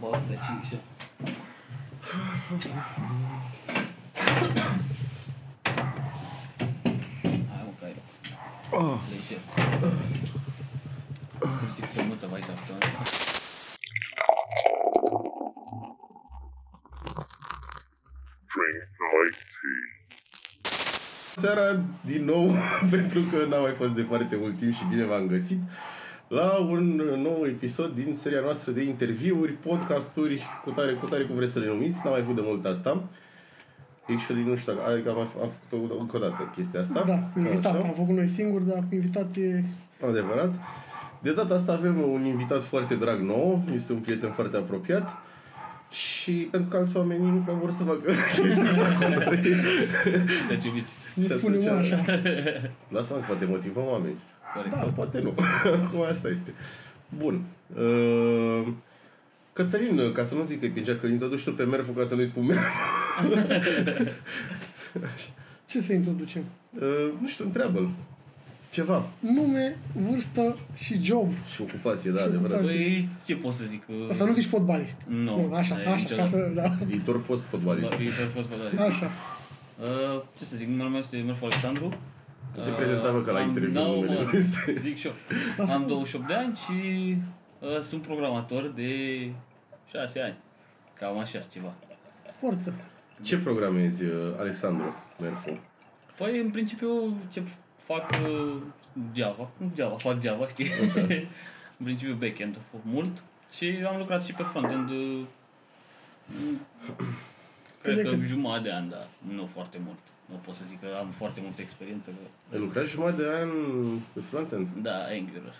Bă, uite ce și Hai mă, că ai Oh. Lejer. Critic tămâța vai de acolo. Drink like tea. Seara, din nou, pentru că n-am mai fost de foarte mult timp și bine v-am găsit, la un nou episod din seria noastră de interviuri, podcasturi, cu tare, cu tare cum vreți să le numiți, n-am mai făcut de mult asta. Actually, nu știu, dacă- adică am, am făcut încă o dată chestia asta. Da, invitat. Așa. Am făcut noi singuri, dar cu invitat e... Adevărat. De data asta avem un invitat foarte drag nou, este un prieten foarte apropiat și pentru că alți oameni nu prea vor să facă chestia asta cu noi. Deci, iubiți. Nu Și spunem atunci- așa. Lasă-mă, poate motivăm oameni. Corect. Sau poate nu. Acum asta este. Bun. Uh, Cătălin, ca să nu zic că e pe geacă, introduci tu pe Merfu ca să nu-i spun Merfu. Ce să introducem? Uh, nu știu, întreabă-l. Ceva. Nume, vârstă și job. Și ocupație, da, Și adevărat. ocupație. Păi, ce pot să zic? Asta nu zici fotbalist. Nu, Așa, n-ai așa, ca niciodată. să... Da. Viitor fost fotbalist. Va fi pe fost fotbalist. Așa. Uh, ce să zic, numele meu este Mărfu Alexandru. Te prezenta, bă, că la am- interviu da, numele mă, meu este. Zic și eu. Am 28 de ani și uh, sunt programator de 6 ani. Cam așa, ceva. Forță. Ce programezi, uh, Alexandru Merfu? Păi, în principiu, ce fac uh, Java. Nu Java, fac Java, știi? în principiu backend mult. Și am lucrat și pe frontend uh, cred de că cât? jumătate de ani, dar nu foarte mult. Nu pot să zic că am foarte multă experiență. Că, Ai lucrat jumătate de an pe frontend? da, Angular.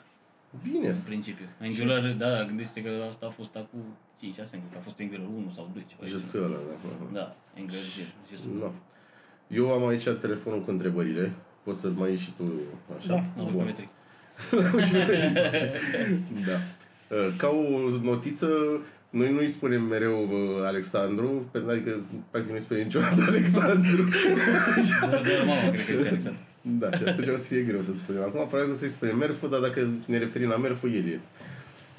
Bine. În principiu. Angular, da, da, gândește că asta a fost acum 5-6 ani, cred că a fost Angular 1 sau 2, ceva. de JS genul. ăla, da. Da, Angular JS. No. Eu am aici telefonul cu întrebările. Poți să mai ieși și tu așa? Da. Nu, Bun. metric. da. Uh, Ca o notiță, noi nu-i spunem mereu uh, Alexandru, pentru adică practic nu-i spunem niciodată Alexandru. Doar doar mama, cred că e Alexandru. da, și atunci o să fie greu să-ți spunem. Acum probabil o să-i spunem Merfu, dar dacă ne referim la Merfu, el e.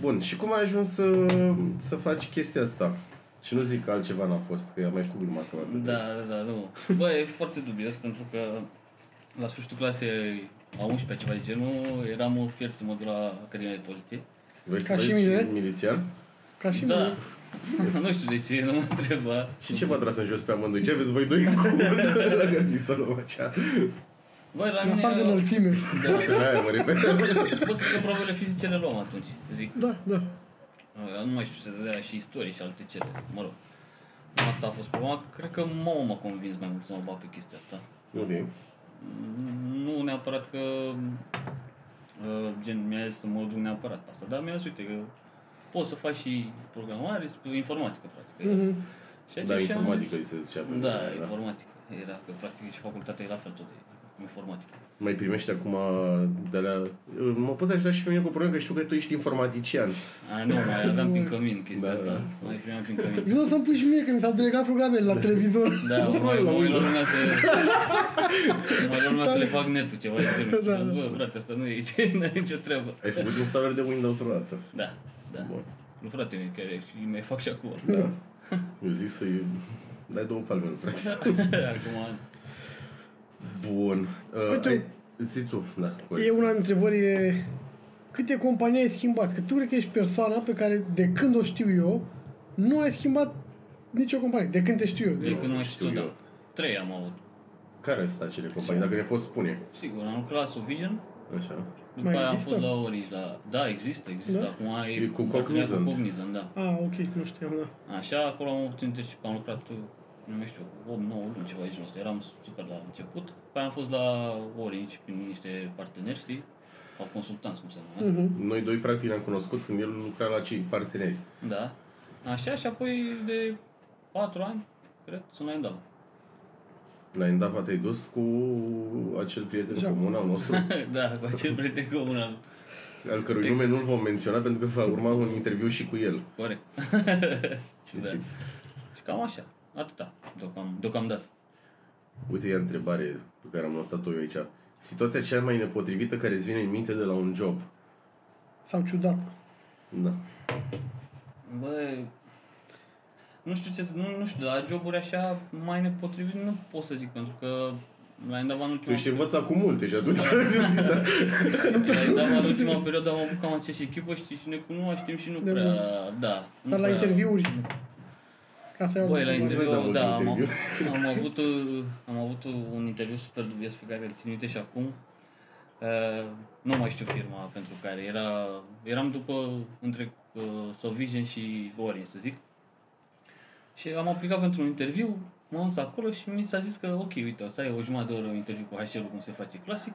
Bun, și cum ai ajuns să, să faci chestia asta? Și nu zic că altceva n-a fost, că am mai făcut gluma asta. la Da, da, da, nu. Bă, e foarte dubios pentru că la sfârșitul clasei a 11 ceva de genul, eram un fierț să mă duc la Academia de Poliție. Vrei să Ca și faci mine? milițian? Ca și Da. mine. nu știu de ce, nu mă întreba. Și ce v-a tras în jos pe amândoi? Ce aveți voi doi în comun? La gândit să luăm așa. Bă, la În mine... afară de înălțime. Da, Pe aia mă refer. bă, cred că probele fizice le luam atunci, zic. Da, da. Uh, Nu mai știu, se dădea și istorie și alte cele, mă rog. Asta a fost problema. Cred că mama m-a convins mai mult să mă bag pe chestia asta. Ok. Nu neapărat că uh, gen mi-a zis să mă duc neapărat pe asta, dar mi-a zis, uite că poți să faci și programare, informatică, practic. Mhm. Și atunci Da, am informatică zis- îi se zicea. pe Da, vremea aia, informatică. Era, că practic și facultatea era fel tot de informatică. Mai primești acum de alea... Mă poți ajuta și pe mine cu o problemă, că știu că tu ești informatician. A, nu, mai aveam prin cămin chestia Da, asta. da. Mai primeam prin cămin. Vino să-mi pui și mie, că mi s-au delegat programele la televizor. Da, Nu, mai la mai Windows. lumea să... mai lumea să le fac netul ceva de genul. Da, Da, da. Bă, frate, asta nu e, nu e nicio treabă. Ai făcut instalări de Windows vreodată. Da, da. Bun. Nu frate, chiar și mai fac și acum. Da. Eu zic să-i dai două palme, lui, frate. acum, Bun. Uh, Uite, ai... Zi tu, da. corect. E una dintre întrebări e... Câte companii ai schimbat? Că tu cred că ești persoana pe care, de când o știu eu, nu ai schimbat nicio companie. De când te știu eu. de De... când nu mai știu știu, eu. da. Trei am avut. Care sunt acele companii, dacă ne poți spune? Sigur, am lucrat la Sovision, Așa. După Mai aia am există? fost la Orange, la... Da, există, există. Da? Acum e... E cu partener Cognizant. Cu Cognizant, da. Ah, ok, nu știam, da. Așa, acolo am avut internship, am lucrat, nu mai știu, 8-9 luni, ceva de genul ăsta. Eram super la început. După aia am fost la Orange, prin niște parteneri, știi? Sau consultanți, cum se numesc. Mhm. Noi doi, practic, ne-am cunoscut când el lucra la cei parteneri. Da. Așa, și apoi de 4 ani, cred, sunt la Endava. La Endava te-ai dus cu acel prieten Așa. comun al nostru, da, cu acel prieten comun al... al cărui nume nu-l vom menționa pentru că va urma un interviu și cu el. Corect. Cinstit. Da. Și cam așa. Atâta, deocam, deocamdată. Uite, e întrebare pe care am notat-o eu aici. Situația cea mai nepotrivită care îți vine în minte de la un job. Sau ciudat. Da. Bă, Nu știu ce, nu, nu știu, la joburi așa mai nepotrivit nu pot să zic, pentru că la Indava în Tu ultima, ești învățat cu multe și atunci nu ți s-a- la Indava în ultima perioadă am avut cam aceeași echipă, știi, și ne cunoaștem și nu De prea, mult. da. nu Dar la prea- interviuri. Ca să iau Băi, la întrebare. interviu- interviu, dai da, mult am, interviu. am, avut, uh, am avut un interviu super dubios pe care îl țin minte și acum. Uh, nu mai știu firma pentru care era, eram după între uh, Sovision și Orient, să zic. Și am aplicat pentru un interviu, m-am dus acolo și mi s-a zis că ok, uite, o să ai o jumătate de oră interviu cu HR-ul cum se face clasic.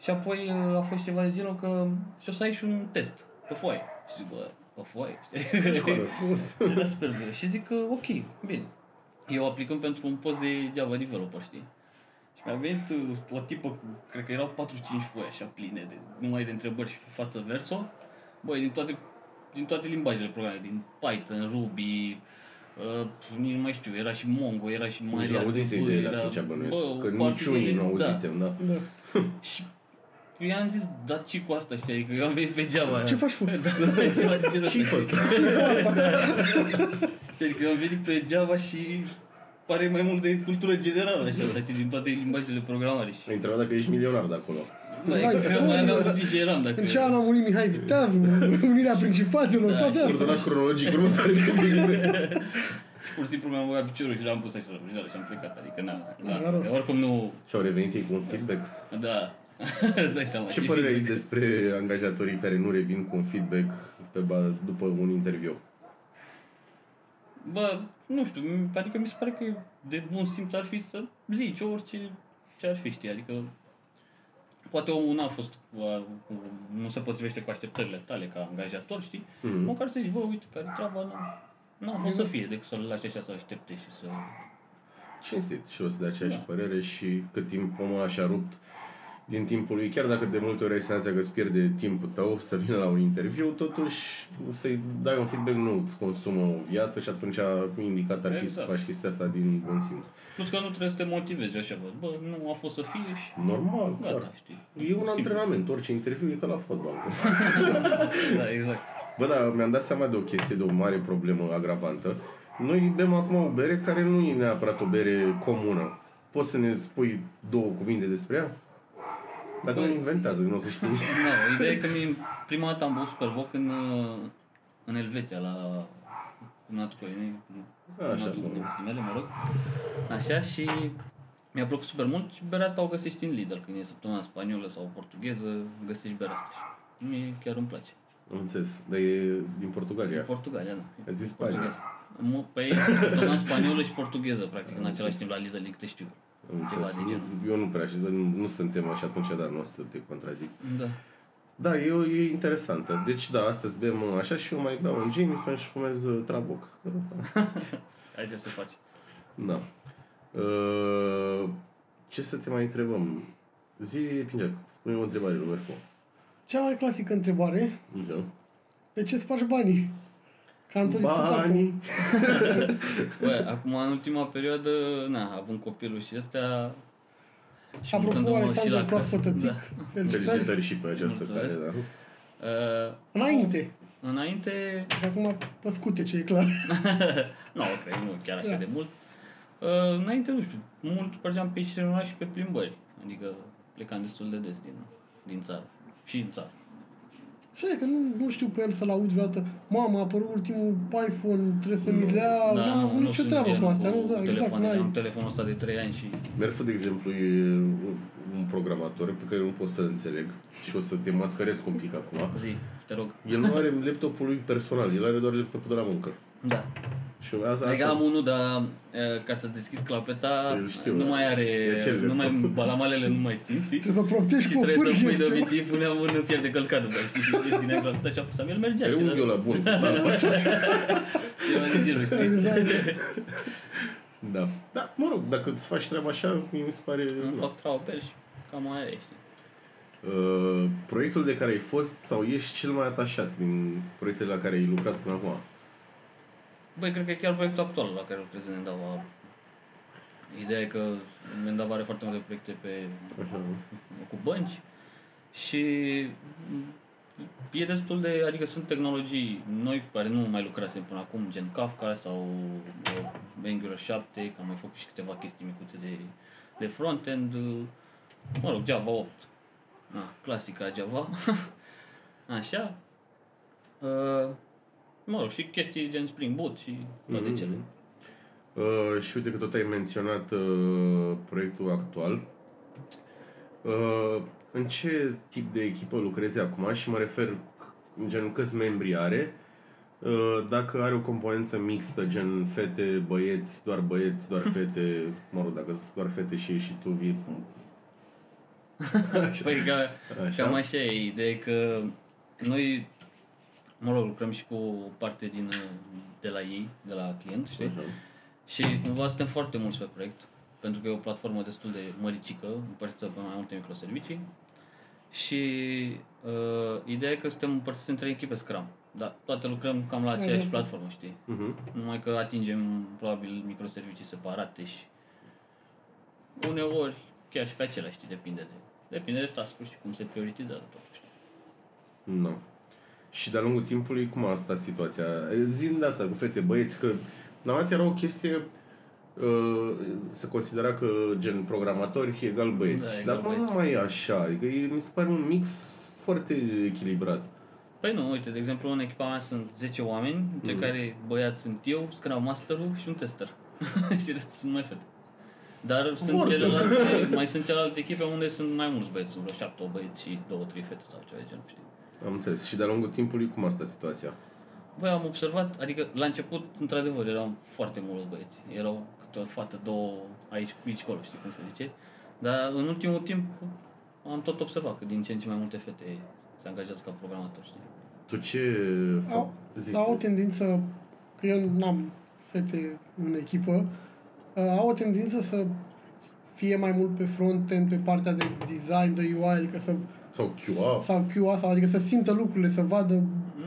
Și apoi uh, a fost ceva de genul că și o să ai și un test pe foaie. Și zic, bă, pe foaie? știi? Școală, frumos. Era super bine. Și zic că ok, bine. Eu aplicăm pentru un post de Java developer, știi? Și mi-a venit uh, o tipă, cu, cred că erau 4-5 foi așa pline, de, numai de întrebări și față verso. Băi, din toate, din toate limbajele programe, din Python, Ruby, uh, nici nu mai știu, era și Mongo, era și Nici Maria. nu auzisei de era- atunci bănuiesc. bă, o Că parte niciunii de- nu da. auzisem, da. Da. Și eu am zis, da, ce cu asta, știi? Adică eu am venit pe Java. Ce faci, fă? Da, ceva de genul Ce-i ăsta. fost? Știi, Adică eu am venit pe Java și pare mai mult de cultură generală, așa, știi, din toate limbajele programare. Și, Ai întrebat dacă ești milionar de acolo. da, Vai, e că eu mai aveam da. puțin și eram, dacă... În ce an a murit Mihai Viteazu, unirea principaților, Da, toate astea. Ordonați cronologic următoare Pur și simplu mi-am băgat piciorul și l-am pus așa la bugeală și am plecat, adică na, Da, lasă, rost. că oricum nu, Și au revenit ei cu un feedback. da, îți dai seama. Ce și părere ai feedback. despre angajatorii care nu revin cu un feedback pe ba- după un interviu? Bă, nu știu, m- adică mi se pare că de bun simț ar fi să zici orice ce ar fi, știi, adică poate omul n-a fost, a, nu se potrivește cu așteptările tale ca angajator, știi? Mhm. Măcar să zici, bă, uite, care treaba nu, nu a fost să fie, decât să-l lași așa să aștepte și să... Cinstit și o să de aceeași Da. părere și cât timp omul ăla și-a rupt din timpul lui, chiar dacă de multe ori ai senzația că îți pierde timpul tău să vină la un interviu, totuși să-i dai un feedback nu îți consumă o viață și atunci indicat ar fi Exact. să faci chestia asta din bun simț. Plus că nu trebuie să te motivezi așa, bă, bă, nu a fost să fie și Normal, gata, clar. știi. E un Simplu. antrenament, orice interviu e ca la fotbal. Da, exact. Bă, da, mi-am dat seama de o chestie, de o mare problemă agravantă. Noi bem acum o bere care nu e neapărat o bere comună. Poți să ne spui două cuvinte despre ea? Dacă nu inventează, că nu o să știi. Da, ideea e că mi, prima dată am băut Superboc în, uh, în Elveția, la cumnatul Colinei, Așa, cumnatul bun. nevestei mele, mă rog. Așa, și mi-a plăcut super mult și berea asta o găsești în Lidl, când e săptămâna spaniolă sau portugheză, găsești berea asta. Și mie chiar îmi place. Am înțeles. Dar e din Portugalia. În Portugalia, da. Ai zis Spania. Portugheză. Mu- Păi, săptămâna spaniolă și portugheză, practic, în același timp la Lidl, din câte știu. Am Ceva înțeles. de genul. Nu- Eu nu prea știu, nu, nu suntem așa atunci, dar nu o să te contrazic. Da. Da, e, o- e interesantă. Deci, da, astăzi bem uh, așa și eu mai beau un Jameson și fumez uh, Trabuc. Asta este. Așa se face. Da. Uh, ce să te mai întrebăm? Zi, Pingeac, pune o întrebare lui Merfo. Cea mai clasică întrebare, Da. pe ce spargi banii? Că am tot discutat cu... Banii. Bă, acum, în ultima perioadă, na, având copilul și astea... Și Apropo, mutându-mă și Alexandru la Proaspătățic, Da. felicitări. Felicitări și pe această Mulțumesc. care, da. Uh, Înainte, înainte, de acum pe scutece, e clar. nu, cred, nu chiar așa Da. de mult. Uh, înainte, nu știu, mult mergeam pe ieșiri în oraș și pe plimbări. Adică plecam destul de des din, din țară. Și în țară. Și e că nu, nu știu pe el să-l aud vreodată. Mama, a apărut ultimul iPhone, trebuie să mi-l ia. Da, n-am avut nicio sunt treabă cu genul asta. Nu, da, exact, telefoane. Am n-ai. telefonul ăsta de 3 ani și... Merfu, de exemplu, e un programator pe care nu pot să-l înțeleg și o să te mascăresc un pic acum. Zi, te rog. El nu are laptopul lui personal, el are doar laptopul de la muncă. Da. Și asta, Adică am asta unul, dar e, ca să deschizi clapeta, Îl știu, nu da. mai are, E cel nu mai, laptop. balamalele nu mai țin, știi? Trebuie să proptești Și cu o trebuie să pârghie pui de ceva. obicei, puneam un fier de călcat, dar știi, și deschidea clapeta și apăsam, el mergea. e și unghiul da, la bun. Da, ceva de genul, știi? Da, da. da, mă rog, dacă îți faci treaba așa, mi se pare... Îmi da. fac traupel și cam aia e, știi? Uh, proiectul de care ai fost sau ești cel mai atașat din proiectele la care ai lucrat până acum? Băi, cred că e chiar proiectul actual la care lucrez în Endava. Ideea e că în Endava are foarte multe proiecte pe, Așa. cu bănci și e destul de, adică sunt tehnologii noi cu care nu mai lucrasem până acum, gen Kafka sau uh, Angular 7, că am mai făcut și câteva chestii micuțe de, de frontend, uh, mă rog, Java 8, na, clasica Java, așa, uh, mă rog, și chestii gen Spring Boot și toate Mhm. cele. Uh, și uite că tot ai menționat uh, proiectul actual. Uh, în ce tip de echipă lucrezi acum și mă refer c- gen câți membri are, uh, dacă are o componență mixtă, gen fete, băieți, doar băieți, doar fete, mă rog, dacă sunt doar fete și ești și tu vii Păi ca, Așa? cam așa e ideea că noi, mă rog, lucrăm și cu o parte din, de la ei, de la client, știi? Așa. Și cumva suntem foarte mulți pe proiect, pentru că e o platformă destul de măricică, împărțită pe mai multe microservicii. Și uh, ideea e că suntem împărțiți între echipe Scrum. Dar toate lucrăm cam la aceeași Mhm. platformă, știi? Mhm. Numai că atingem probabil microservicii separate și uneori chiar și pe acelea, știi, depinde de, depinde de task și cum se prioritizează tot, știi? Nu. Și de-a lungul timpului, cum a stat situația? Zim de asta cu fete, băieți, că la era o chestie uh, se considera că gen programatori egal băieți. Da, Dar egal acum nu băieți. mai e așa. Adică e, mi se pare un mix foarte echilibrat. Păi nu, uite, de exemplu, în echipa mea sunt 10 oameni, dintre Mhm. care băiați sunt eu, Scrum Master-ul și un tester. și restul sunt mai fete. Dar sunt Forță! celelalte, mai sunt celelalte echipe unde sunt mai mulți băieți, sunt vreo 7 băieți și 2-3 fete sau ceva de genul, știi? Am înțeles. Și de-a lungul timpului, cum a stat situația? Băi, am observat, adică la început, într-adevăr, erau foarte mulți băieți. Erau câte o fată, două, aici, aici, acolo, știi cum se zice. Dar în ultimul timp am tot observat că din ce în ce mai multe fete se angajează ca programator, știi? Tu ce Au, faci? Zic. dar au o tendință, că eu n-am fete în echipă, uh, au o tendință să fie mai mult pe front-end, pe partea de design, de UI, adică să, Sau QA? sau QA, sau, adică să simtă lucrurile, să vadă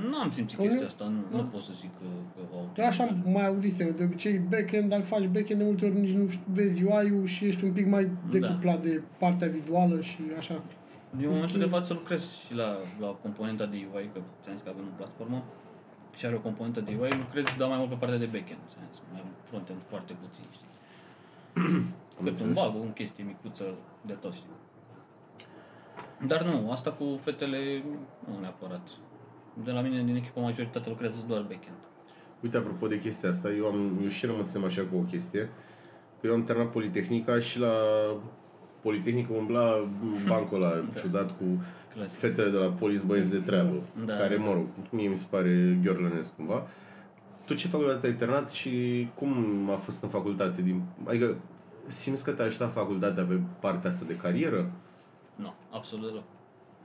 Nu am simțit Unii- chestia asta, nu, nu Nu. pot să zic că, că au... Eu așa am mai auzisem, de obicei backend, dacă faci backend de multe ori nici nu știi- vezi UI-ul și ești un pic mai decuplat de partea vizuală și așa. În momentul de față lucrez și la, la componenta de UI, că ți-am zis că avem o platformă și are o componentă de UI, lucrez, dar mai mult pe partea de backend, ți-am zis, mai front-end foarte puțin, știi? Am Cât un înțeles. bug, un chestie micuță de tot, știi? Dar nu, asta cu fetele nu neapărat. De la mine, din echipă, majoritatea lucrează doar backend. Uite, apropo de chestia asta, eu, am, eu și rămăsem așa cu o chestie. Că eu am terminat Politehnica și la Politehnică umbla bancul ăla ciudat cu Clasic. fetele de la polis băieți de treabă, Da. care, mă rog, mie mi se pare gheorlănesc cumva. Tu ce facultate ai terminat și cum a fost în facultate? Din, adică simți că te-a ajutat facultatea pe partea asta de carieră? Nu, absolut deloc.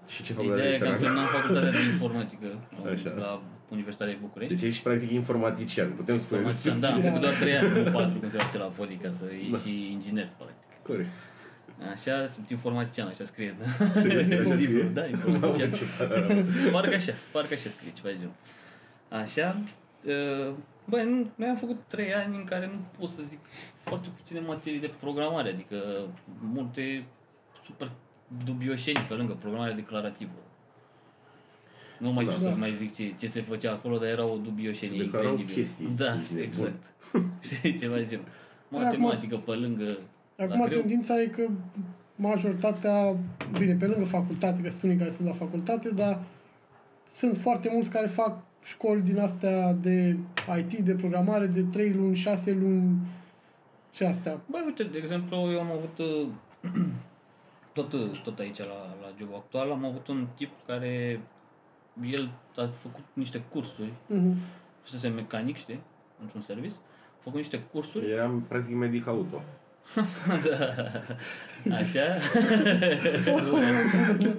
Și ce facultate Ideea ai e că am terminat? terminat facultatea de informatică Așa. la Universitatea de București. Deci ești practic informatician, putem spune Informațian, da, am făcut doar 3 ani, nu 4, cum se face la poli, ca să ieși Da. și inginer, practic. Corect. Așa, sunt informatician, așa scrie. Serios, așa scrie? Da, informatician. Mamă, ce tare. Parcă așa, parcă așa scrie, ceva de genul. Așa, uh, băi, nu, noi am făcut 3 ani în care nu pot să zic foarte puține materii de programare, adică multe super dubioșeni pe lângă programare declarativă. Nu mai știu Da. să mai zic ce, ce se făcea acolo, dar era o dubioșenie Se declarau incredibilă. chestii, Da, ești nebun. exact. Știi, ceva de genul. acum- Matematică pe lângă Acum la greu. tendința e că majoritatea, bine, pe lângă facultate, că sunt unii care sunt la facultate, dar sunt foarte mulți care fac școli din astea de IT, de programare, de 3 luni, 6 luni și astea. Băi, uite, de exemplu, eu am avut uh, tot, tot aici la, la jobul actual, am avut un tip care el a făcut niște cursuri, Mhm. fusese mecanic, știi, într-un service, a făcut niște cursuri, Eram practic medic auto. așa, a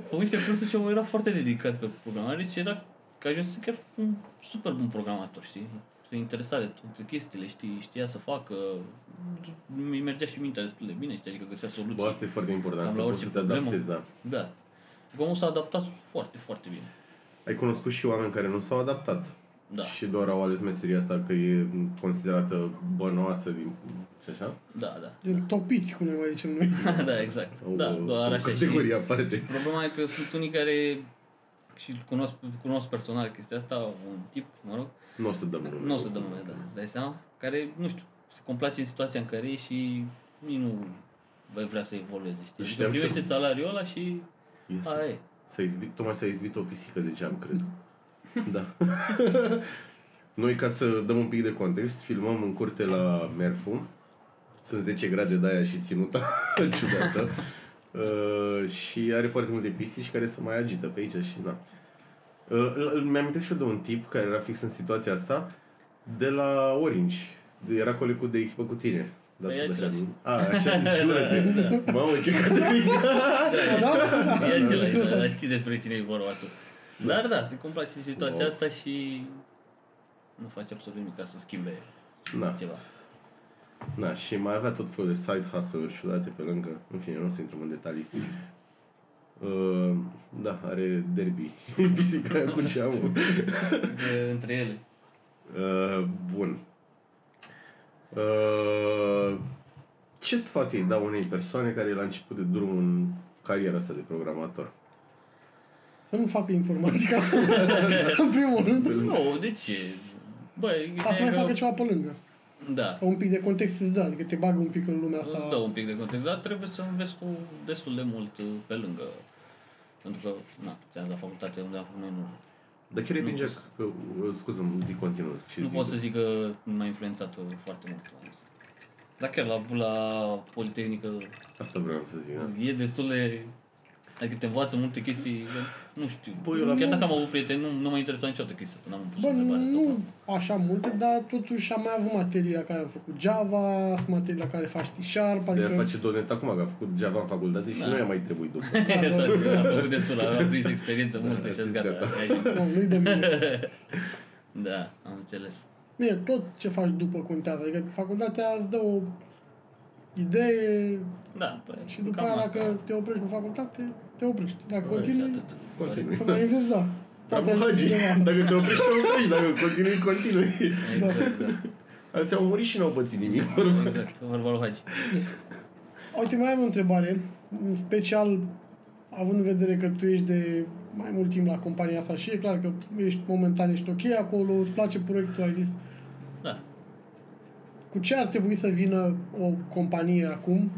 făcut niște cursuri și omul era foarte dedicat pe programare și era că a ajuns să chiar un super bun programator, știi? Se interesa de toate chestiile, știi, știa să facă, mi mergea și mintea destul de bine, știi, adică găsea soluții. Bă, asta e foarte important, Cam să la poți orice să te problemă. adaptezi, da. Da. Omul s-a adaptat foarte, foarte bine. Ai cunoscut și oameni care nu s-au adaptat. Da. Și doar au ales meseria asta că e considerată bănoasă din... și așa? Da, da. Gen topiți, cum ne mai zicem noi. da, exact. Au Da, o- doar o așa și... categorie aparte. Problema e că sunt unii care și cunosc, cunosc personal chestia asta, un tip, mă rog, Nu o să dăm nume. nu o să dăm nume, da, îți dai seama, care, nu știu, se complace în situația în care e și nici nu vei vrea să evolueze, știi? Știam Adică și eu. primește salariul ăla și Yes. aia e. S-a izbit, tocmai s-a izbit o pisică de geam, cred. Da. Noi, ca să dăm un pic de context, filmăm în curte la Merfu. Sunt 10 grade de aia și ținuta ciudată. Uh, și are foarte multe pisici care se mai agită pe aici și da. Uh, îl- îl- mi-am și eu de un tip care era fix în situația asta de la Orange. De, era colegul de echipă cu tine. Da, Păi tu e de același. A, așa, jură Mamă, ce Caterin. Da, e același, dar știi despre cine e vorba tu. Dar da, se complace în situația Wow. asta și nu face absolut nimic ca să schimbe Da. ceva. Da, și mai avea tot felul de side hustle-uri ciudate pe lângă. În fine, nu o să intrăm în detalii. Uh, da, are derby. Pisica aia cu geamul. De, între ele. Uh, bun. Uh, ce sfat îi dau unei persoane care e la început de drum în cariera asta de programator? Să nu facă informatica. în primul rând. Nu, de ce? Băi, Ca să ideea mai e facă că- ceva pe lângă. Da. Ca un pic de context îți dă, adică te bagă un pic în lumea Îți dă asta. un pic de context, dar trebuie să înveți tu destul de mult uh, pe lângă. Pentru că, na, ți-am dat facultate unde am făcut noi, nu, Dar chiar e Nu bine pot că, uh, scuză-mă, zic continuu. Ce nu zic? pot să zic că m-a influențat uh, foarte mult. la asta. Dar chiar la, la Politehnică Asta vreau să zic, da. e destul de... Adică te învață multe chestii, nu știu. Băi, eu la- Chiar dacă am avut prieteni, nu, nu m-a interesat niciodată chestia asta, n-am pus Bă, întrebare asta. nu așa multe, dar totuși am mai avut materii la care am făcut Java, sunt materii la care faci C-Sharp, De adică... a face Donet acum, că a făcut Java în facultate și Da. nu i-a mai trebuit după. Exact, am făcut destul, am prins experiență multă Da, și zis gata. gata. gata. Nu, nu-i de mine. Da, am înțeles. Bine, tot ce faci după contează. Adică facultatea îți dă o idee Da, păi, și după cam aia asta. dacă te oprești pe facultate, te oprești. Dacă Băi, și continui, atât. Continui. să mai înveți, da. Bravo, Poate Hagi. cineva. Dacă te oprești, te oprești. Dacă continui, continui. Exact, da. Alții au murit și n-au pățit nimic. Exact, vorba lui Hagi. Uite, mai am o întrebare, în special având în vedere că tu ești de mai mult timp la compania asta și e clar că ești momentan ești ok acolo, îți place proiectul, ai zis. Da. Cu ce ar trebui să vină o companie acum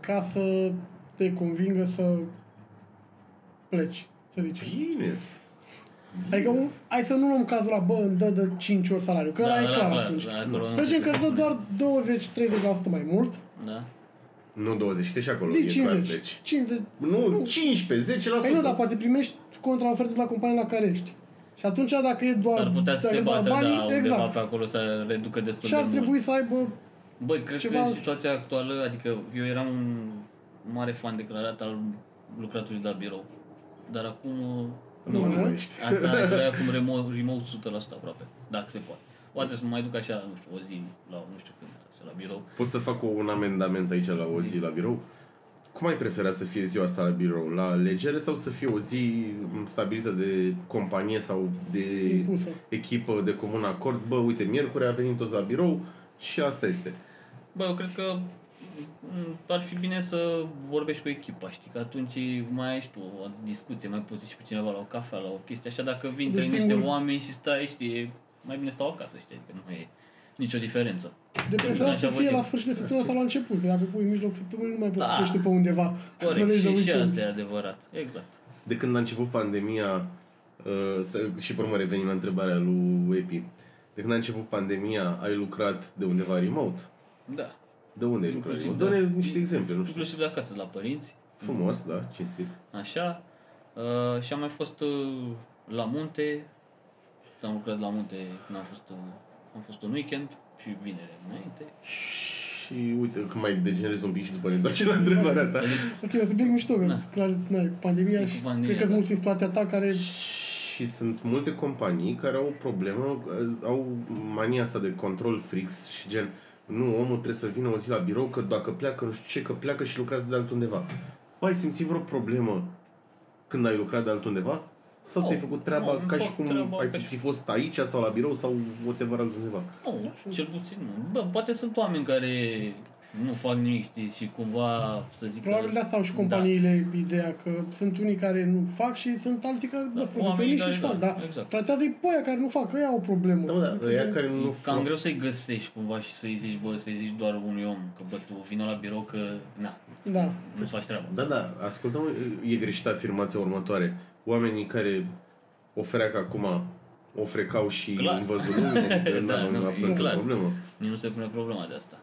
ca să te convingă să pleci, să zicem? Bine. Adică un, hai să nu luăm cazul la, bă, îmi dă de 5 ori salariu, că Da, ăla e ăla clar, clar, atunci. da, acolo nu Să zicem se că îți dă spune. doar 20-30% mai mult, Da. Nu 20, că și acolo zic e clar. 50, Deci. 50, Nu, 15, 10%. Păi nu, dar poate primești contraofertă de la compania la care ești. Și atunci dacă e doar, S-ar putea să dacă se e doar bată, banii, da, undeva exact. pe acolo să reducă destul Și de ar trebui mult. să aibă Băi, cred ceva- că în situația actuală, adică eu eram un mare fan declarat al lucratului de la birou. Dar acum Nu, nu Nu, mai ești. Asta e acum remote, remote 100% aproape, dacă se poate. Poate să mă mai duc așa, nu știu, o zi la nu știu când, să la birou. Pot să fac un amendament aici la o zi la birou? Cum ai prefera să fie ziua asta la birou? La legere sau să fie o zi stabilită de companie sau de impusă. echipă de comun acord? Bă, uite, miercuri a venit toți la birou și asta este. Bă, eu cred că mm, ar fi bine să vorbești cu echipa, știi, că atunci mai ai și tu o discuție, mai poți și cu cineva la o cafea, la o chestie așa, dacă vin Deci deci niște singur. oameni și stai, știi, e mai bine stau acasă, știi, adică nu e nicio diferență. De preferat să Așa fie văd la eu. sfârșit de săptămână sau la început, că dacă pui în mijloc săptămânii nu mai poți să Da. crește pe undeva. să Corect, legi de și, și weekend. asta e adevărat, exact. De când a început pandemia, uh, stă- și pe urmă revenim la întrebarea lui Epi, de când a început pandemia, ai lucrat de undeva remote? Da. De unde ai lucrat Inclusiv, remote? da. Dă-ne niște exemple, nu știu. Inclusiv de acasă, de la părinți, Frumos, da, cinstit. așa. Uh, și am mai fost uh, la munte, am lucrat la munte când am fost, uh, am fost un weekend și vinere înainte. Și uite, că mai degenerezi un pic și după ne întoarcem la întrebarea ta. Ok, o subiect mișto, că Da. clar, na, pandemia E cu și pandemia, cred că da. mulți în situația ta care Și sunt multe companii care au o problemă, au mania asta de control frix și gen, nu, omul trebuie să vină o zi la birou, că dacă pleacă, nu știu ce, că pleacă și lucrează de altundeva. Bă, ai simțit vreo problemă când ai lucrat de altundeva? Sau Nu, ți-ai făcut treaba nu, am ca și făcut cum treaba ai ca fi și- fost aici sau la birou sau whatever altundeva? Nu, cel puțin nu. Bă, poate sunt oameni care nu fac nimic, știi, și cumva să zic Probabil că... de asta au și companiile ideea că sunt unii care nu fac și sunt alții care Da, da, oamenii profesioniști care și fac, da, da. exact. Tratează-i pe aia care nu fac, că ăia au o problemă. Da, mă, da, Adică ăia gen- care nu E cam fac. greu să-i găsești cumva și să-i zici, bă, să-i zici doar unui om că, bă, tu vină la birou că, na, Da. nu faci treaba. Da, da, ascultăm, e greșită afirmația următoare. Oamenii care o freacă acum, o frecau și Clar. în văzut lumine, adică Da, da, nu, nu, e absolut clar. o problemă. Nici nu se pune problema de asta.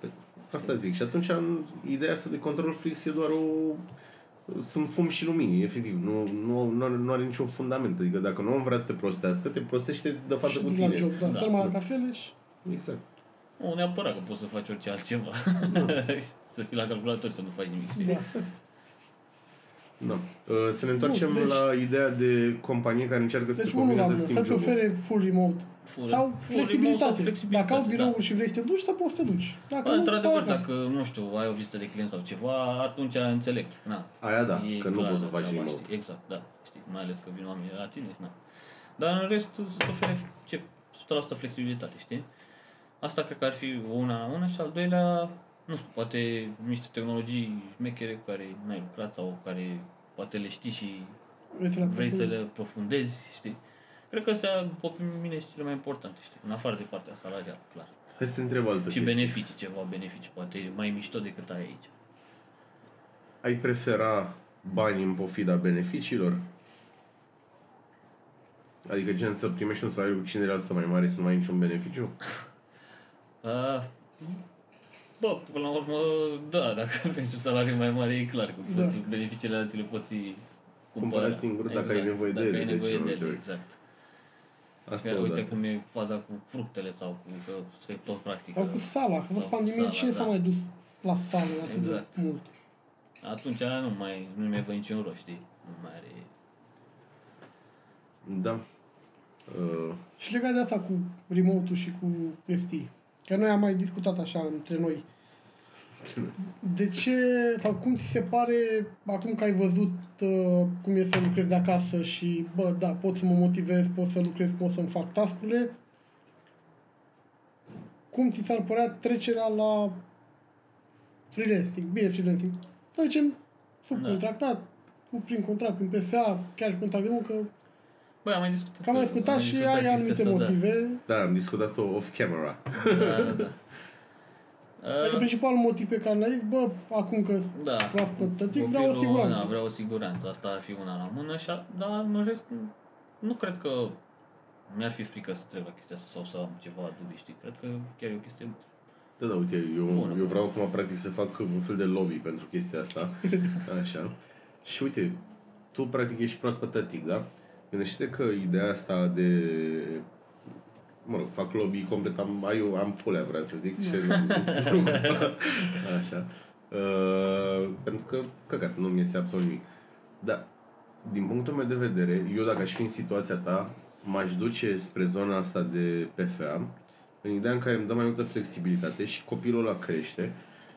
Asta zic. Și atunci în ideea asta de control fix e doar o... Sunt fum și lumini, efectiv. Nu, nu, nu, are, nu are niciun fundament. Adică dacă nu om vrea să te prostească, te prostește de față Și cu la tine. job, da. Da. Stai numai la cafele și... Exact. Nu neapărat că poți să faci orice altceva. să fii la calculator să nu faci nimic, știi? Da. Exact. Da. Uh, Să ne întoarcem Bun, deci- la ideea de companie care încearcă să Deci te unul la convină să mână, schimbi să-ți jobul. ofere full remote. Full- Sau full remote flexibilitate. sau flexibilitate, Dacă au birouri da. și vrei să te duci, să poți să te duci. Dacă Bă, nu, într-adevăr, stai dacă, nu știu, ai o vizită de client sau ceva, atunci înțeleg. Na, Aia da, e că nu clar poți să de faci treaba, remote. știi? Exact, da. Știi, mai ales că vin oamenii la tine, na. Dar în rest, să-ți ofere ce 100% flexibilitate, știi? Asta cred că ar fi una la mână și al doilea, nu știu, poate niște tehnologii șmechere cu care n-ai lucrat sau care poate le știi și Vrei să le vrei să aprofundezi. le profundezi, știi? Cred că astea, după mine, sunt cele mai importante, știi? În afară de partea salarială, clar. Hai să te întreb altă Și chestie. beneficii, ceva beneficii, poate mai mișto decât ai aici. Ai prefera bani în pofida beneficiilor? Adică gen să primești un salariu cu 50% mai mare să nu ai niciun beneficiu? Uh, bă, până la urmă, da, dacă vrei un salariu mai mare, e clar că Da. da. beneficiile alții le poți Cumpăra singur dacă ai nevoie de dacă ele, ai de nevoie cele de multe ele, ori. exact. Asta Că, o uite dată. cum e faza cu fructele sau cu că se tot practică. Sau cu sala, că a fost Sau cu pandemie, sala, cine s-a da. mai dus la sală atât Exact. de mult? Atunci nu mai, nu mai văd niciun rost, știi? Nu mai are... Da. Uh, Și legat de asta cu remote-ul și cu chestii, că noi am mai discutat așa între noi. De ce, sau cum ți se pare, acum că ai văzut uh, cum e să lucrezi de acasă și, bă, da, pot să mă motivez, pot să lucrez, pot să-mi fac tascurile, cum ți s-ar părea trecerea la freelancing, bine freelancing, să zicem, subcontractat, cu prin contract, prin PFA, chiar și contract de muncă, Băi, am mai discutat. că am mai discutat și ai chestia anumite asta, da. motive, da, am discutat-o off-camera. Da, da, da. Adică Uh, principalul motiv pe care l-ai zis, bă, acum că da. proaspăt tătic, vreau o Copilul, siguranță. Da, vreau o siguranță. Asta ar fi una la mână, și a, dar în rest nu- nu cred că mi-ar fi frică să trec la chestia asta sau să am ceva dubii, știi? Cred că chiar e o chestie Da, da, uite, eu, Bună. eu vreau acum practic să fac un fel de lobby pentru chestia asta. Așa. Și uite, tu practic ești proaspăt tătic, da? Gândește că ideea asta de mă rog, fac lobby complet, am, ai, o- am pulea, vreau să zic, și am zis lucrul ăsta. Așa. Uh, pentru că, căcat, nu mi este absolut nimic. Dar, din punctul meu de vedere, eu dacă aș fi în situația ta, m-aș duce spre zona asta de PFA, în ideea în care îmi dă mai multă flexibilitate și copilul ăla crește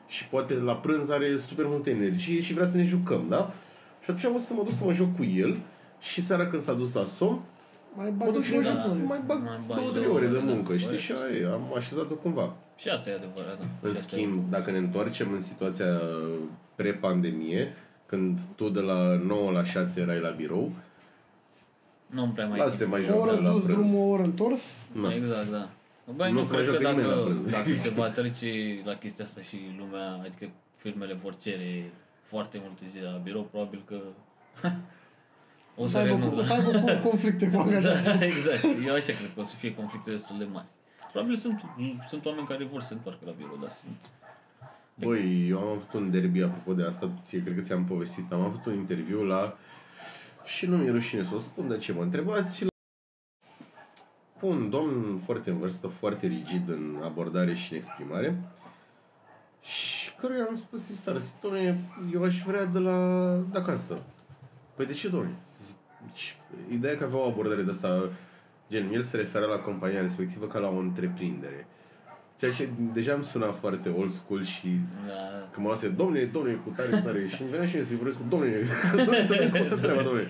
și poate la prânz are super multă energie și vrea să ne jucăm, da? Și atunci o să mă duc să mă joc cu el și seara când s-a dus la somn, Mai mă bag duc și mă și joc, da. mai bag Mai bagi două, trei două ore de ore, da, muncă, știi? corect. Și aia e, am așezat-o cumva. Și asta e adevărat, da. În Și asta e- schimb, dacă ne întoarcem în situația pre-pandemie, când tu de la 9 la 6 erai la birou, Nu prea mai lasă mai o joacă oră la dus prânz. drumul, o oră întors. Na. Exact, da. Băi, Nu nu, se mai cred că joacă nimeni la dacă, prânz. dacă se va trece la chestia asta și lumea, adică firmele vor cere foarte multe zile la birou, probabil că o O să să aibă, renunț o să la... aibă cu- conflicte cu angajații. Da, exact. Eu așa cred că o să fie conflicte destul de mari. Probabil sunt, sunt oameni care vor să se întoarcă la birou, dar sunt... Băi, eu am avut un derby, apropo de asta, ție, cred că ți-am povestit, am avut un interviu la... Și nu mi-e rușine să o spun, de ce mă întrebați? Cu un domn foarte în vârstă, foarte rigid în abordare și în exprimare, și căruia am spus instant, zic, domnule, eu aș vrea de la de acasă. Păi de ce, domnule? Zic, "Deci, Ideea că avea o abordare de asta, gen, el se referea la compania respectivă ca la o întreprindere. Ceea ce deja îmi suna foarte old school și Da, că mă lase, domnule, domnule, cu tare, cu tare. și îmi venea și mie să-i vorbesc cu domnule, domnule, să vezi cum stă treaba, domnule.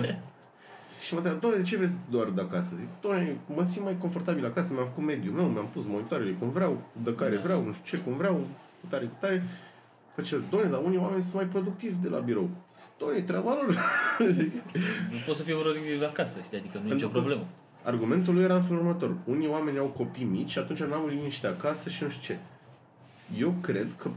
Așa. Și mă întreabă, domnule, de ce vreți să doar de acasă? Zic, domnule, mă simt mai confortabil acasă, mi-am făcut mediul meu, mi-am pus monitoarele cum vreau, de care vreau, nu știu ce, cum vreau. cu tare, cu tare. Face, doamne, dar unii oameni sunt mai productivi de la birou. Zic, Doamne, e treaba lor. Zic, Nu poți să fii productiv acasă, știi? Adică nu e Pentru nicio că- problemă. Argumentul lui era în felul următor. Unii oameni au copii mici și atunci n-au liniște acasă și nu știu ce. Eu cred că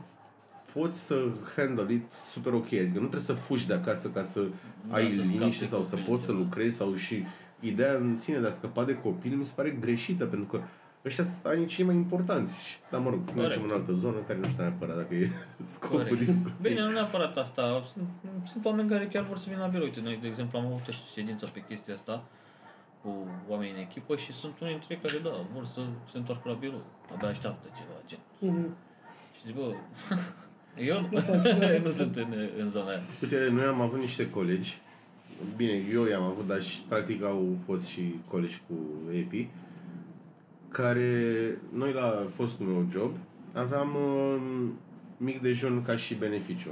poți să handle it super ok. Adică nu trebuie să fugi de acasă ca să Da, ai să scapi liniște de sau să copil, poți să da. lucrezi sau și ideea în sine de a scăpa de copil mi se pare greșită pentru că ăștia sunt anii cei mai importanți. Și, Dar mă rog, mergem în altă zonă care nu știu neapărat dacă e scopul Corect. discuției. Bine, nu neapărat asta. Sunt, sunt oameni care chiar vor să vină la birou. Uite, noi, de exemplu, am avut o ședință pe chestia asta cu oamenii în echipă și sunt unii dintre ei care, da, vor să se întoarcă la birou. Abia așteaptă ceva, gen. Mhm. Și zic, bă, eu nu, nu sunt în, în zona aia. Uite, noi am avut niște colegi, bine, eu i-am avut, dar și practic au fost și colegi cu EPI, care, noi la fostul meu job, aveam uh, mic dejun ca și beneficiu.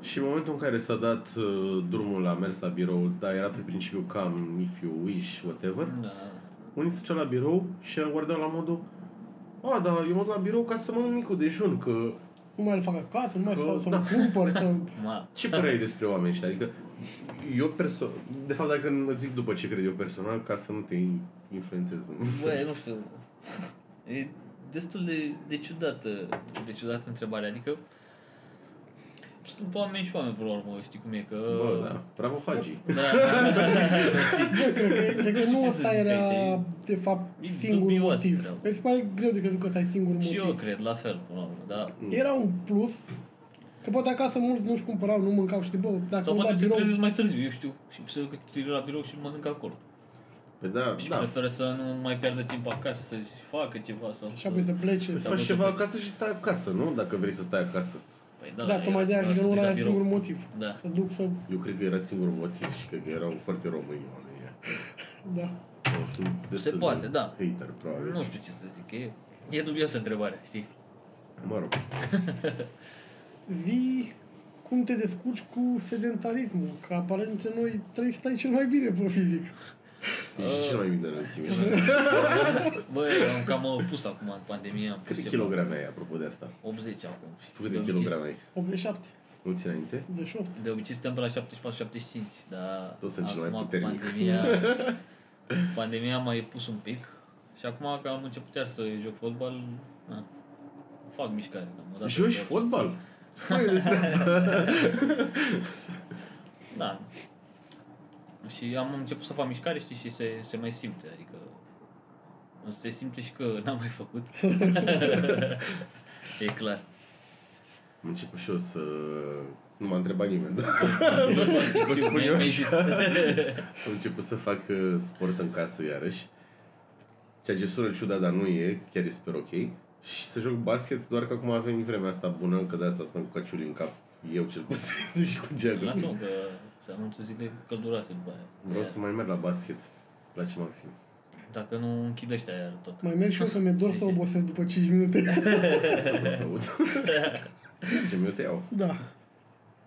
Și în momentul în care s-a dat uh, drumul la mers la birou, dar era pe principiu cam if you wish, whatever, Da. unii se duceau la birou și îl guardau la modul a, dar eu mă duc la birou ca să mănânc micul dejun, că Nu mai le fac acasă, nu mai stau să Da. mă cumpăr, să... Ma, Ce părere ai despre oameni ăștia? Adică, eu perso- De fapt, dacă îți zic după ce cred eu personal, ca să nu te influențez. băi, nu știu. E destul de, de ciudată, de ciudată întrebarea. Adică, sunt oameni și oameni, până la urmă, știi cum e, că... Bă, da. Bravo, Hagi. Da, da, da, Bă, cred că, cred că Nu nu știu ce să ăsta zic era, aici, de fapt, e singurul dubios motiv. treaba. Mi se pare greu de crezut că ăsta e singurul Și motiv. eu cred, la fel, până la urmă, da. Era un plus, că poate acasă mulți nu-și cumpărau, nu mâncau, știi, bă, dacă Sau mă poate la se birou, trezesc mai târziu, eu știu, și se duc la birou și mănâncă acolo. Păi da, Și da. preferă să nu mai pierdă timp acasă, să-și facă ceva sau și apoi să plece. Îți Da, faci bă, ceva să- acasă și stai acasă, nu? Dacă vrei să stai acasă. Păi Da, tocmai de aia, cred că nu la era birou. singurul motiv. Da. Să duc să, Eu cred că era singurul motiv și cred că erau foarte români oamenii ăia. da. Sau Sunt destul de poate, da. Hater, probabil. Nu știu ce să zic, e, e dubioasă întrebarea, știi? Mă rog. Zi cum te descurci cu sedentarismul, că aparent dintre noi trei stai cel mai bine pe fizic. Ești cel mai mic de înălțime. Bă, am cam uh, pus acum în pandemie, am pus Câte ceva- kilograme ai, apropo de asta? 80 acum. Tu câte De obicei- kilograme ai? 87, Nu ți înainte? 88. De obicei suntem pe la 74-75, dar Toți sunt cel mai acum cu puternic. pandemia, pandemia m-a mai pus un pic și acum că am început iar să joc fotbal, na, fac mișcare. cam o dată Joci pe- fotbal? Spune despre asta. Da. Și am început să fac mișcare, știi, și se, se mai simte, adică se simte și că n-am mai făcut. e clar. Am început și eu să... Nu m-a întrebat nimeni, da? Vă Știu, spun mi-ai- eu mi-ai așa. zis. Am început să fac uh, sport în casă iarăși. Ceea ce sună ciudat, dar nu e, chiar e super ok. Și să joc basket, doar că acum a venit vremea asta bună, că de asta stăm cu căciuli în cap. Eu cel puțin și cu geagă. Lasă-mă că se anunță zile călduroase după aia. Vreau să mai merg la basket. Îmi place maxim. Dacă nu închid ăștia iar tot. Mai merg și eu că mi-e dor să obosesc după 5 minute. Asta vreau să aud. Mergem, eu te iau. da.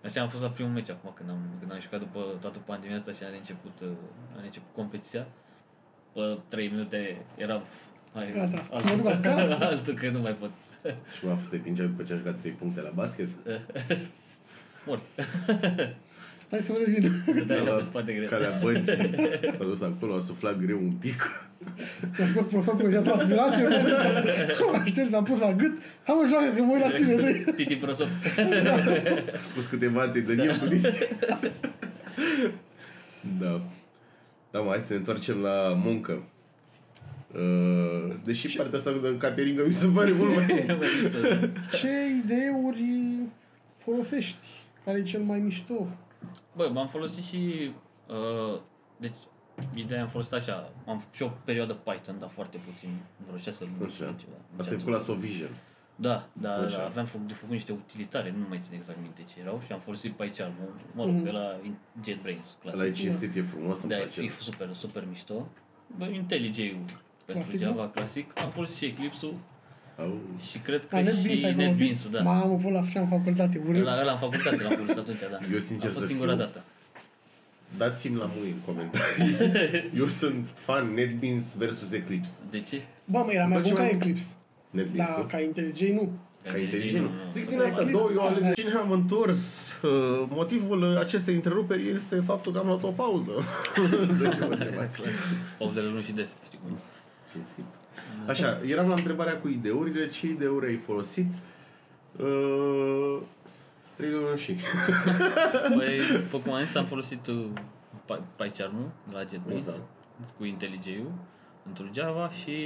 Așa am fost la primul meci acum când am, când am jucat după toată pandemia asta și a început, uh, a început competiția. Pe 3 minute era hai, Gata, mă duc acasă. altul că nu mai pot. Și cum a fost epingea după ce am jucat 3 puncte la basket? Mort. Stai să mă revin. Dai așa pe spate greu. Calea băncii. S-a dus acolo, a suflat greu un pic. Mi-a scos profesorul că și-a transpirație. Am aștept, l-am pus la gât. Hai mă, joacă, că mă uit la tine. dă-i. Titi Prosop. A scos câteva ții de el cu dinți. da. Da, mă, hai să ne întoarcem la muncă. Uh, deși partea asta de cateringă mi se pare mult mai... Ce ideuri folosești? Care e cel mai mișto? Bă, m-am folosit și... Uh, deci, ideea am folosit așa. Am făcut și o perioadă Python, dar foarte puțin. Vreo 6 luni sau Așa. ceva. Asta e făcut la Sovision. Da, da, Așa. da, aveam făcut, de făcut niște utilitare, nu mai țin exact minte ce erau și am folosit PyCharm, mă rog, Mhm. pe la JetBrains, Ăla e clasic. cinstit, e frumos, îmi Da, place. e super, super mișto. Bă, IntelliJ-ul pentru Clasic, Java clasic. Am folosit și Eclipse-ul Au. și cred că Ca NetBeans și ai folosit? NetBeans-ul, da. Mamă, până la făceam facultate, urât. Ăla, ăla am facultate, l-am folosit atunci, da. Eu, sincer a fost să singura fiu- dată. Dați-mi la mâini în comentarii. Eu sunt fan NetBeans versus Eclipse. De ce? Bă, mă, era mai După ce bun ca m-am- Eclipse. NetBeans. Dar ca IntelliJ nu. Ca inteligent. nu, nu. Zic din asta, două, eu aleg cine am întors. Uh, Motivul acestei întreruperi este faptul că am luat o pauză. deci mă întrebați. Pauzele lungi și des, știi cum. Cinstit. Așa, eram la întrebarea cu ideurile. Ce ideuri ai folosit? Uh, trei două și. Păi, după cum am zis, am folosit uh, Py- PyCharm-ul la JetBrains Da. cu IntelliJ-ul într Java și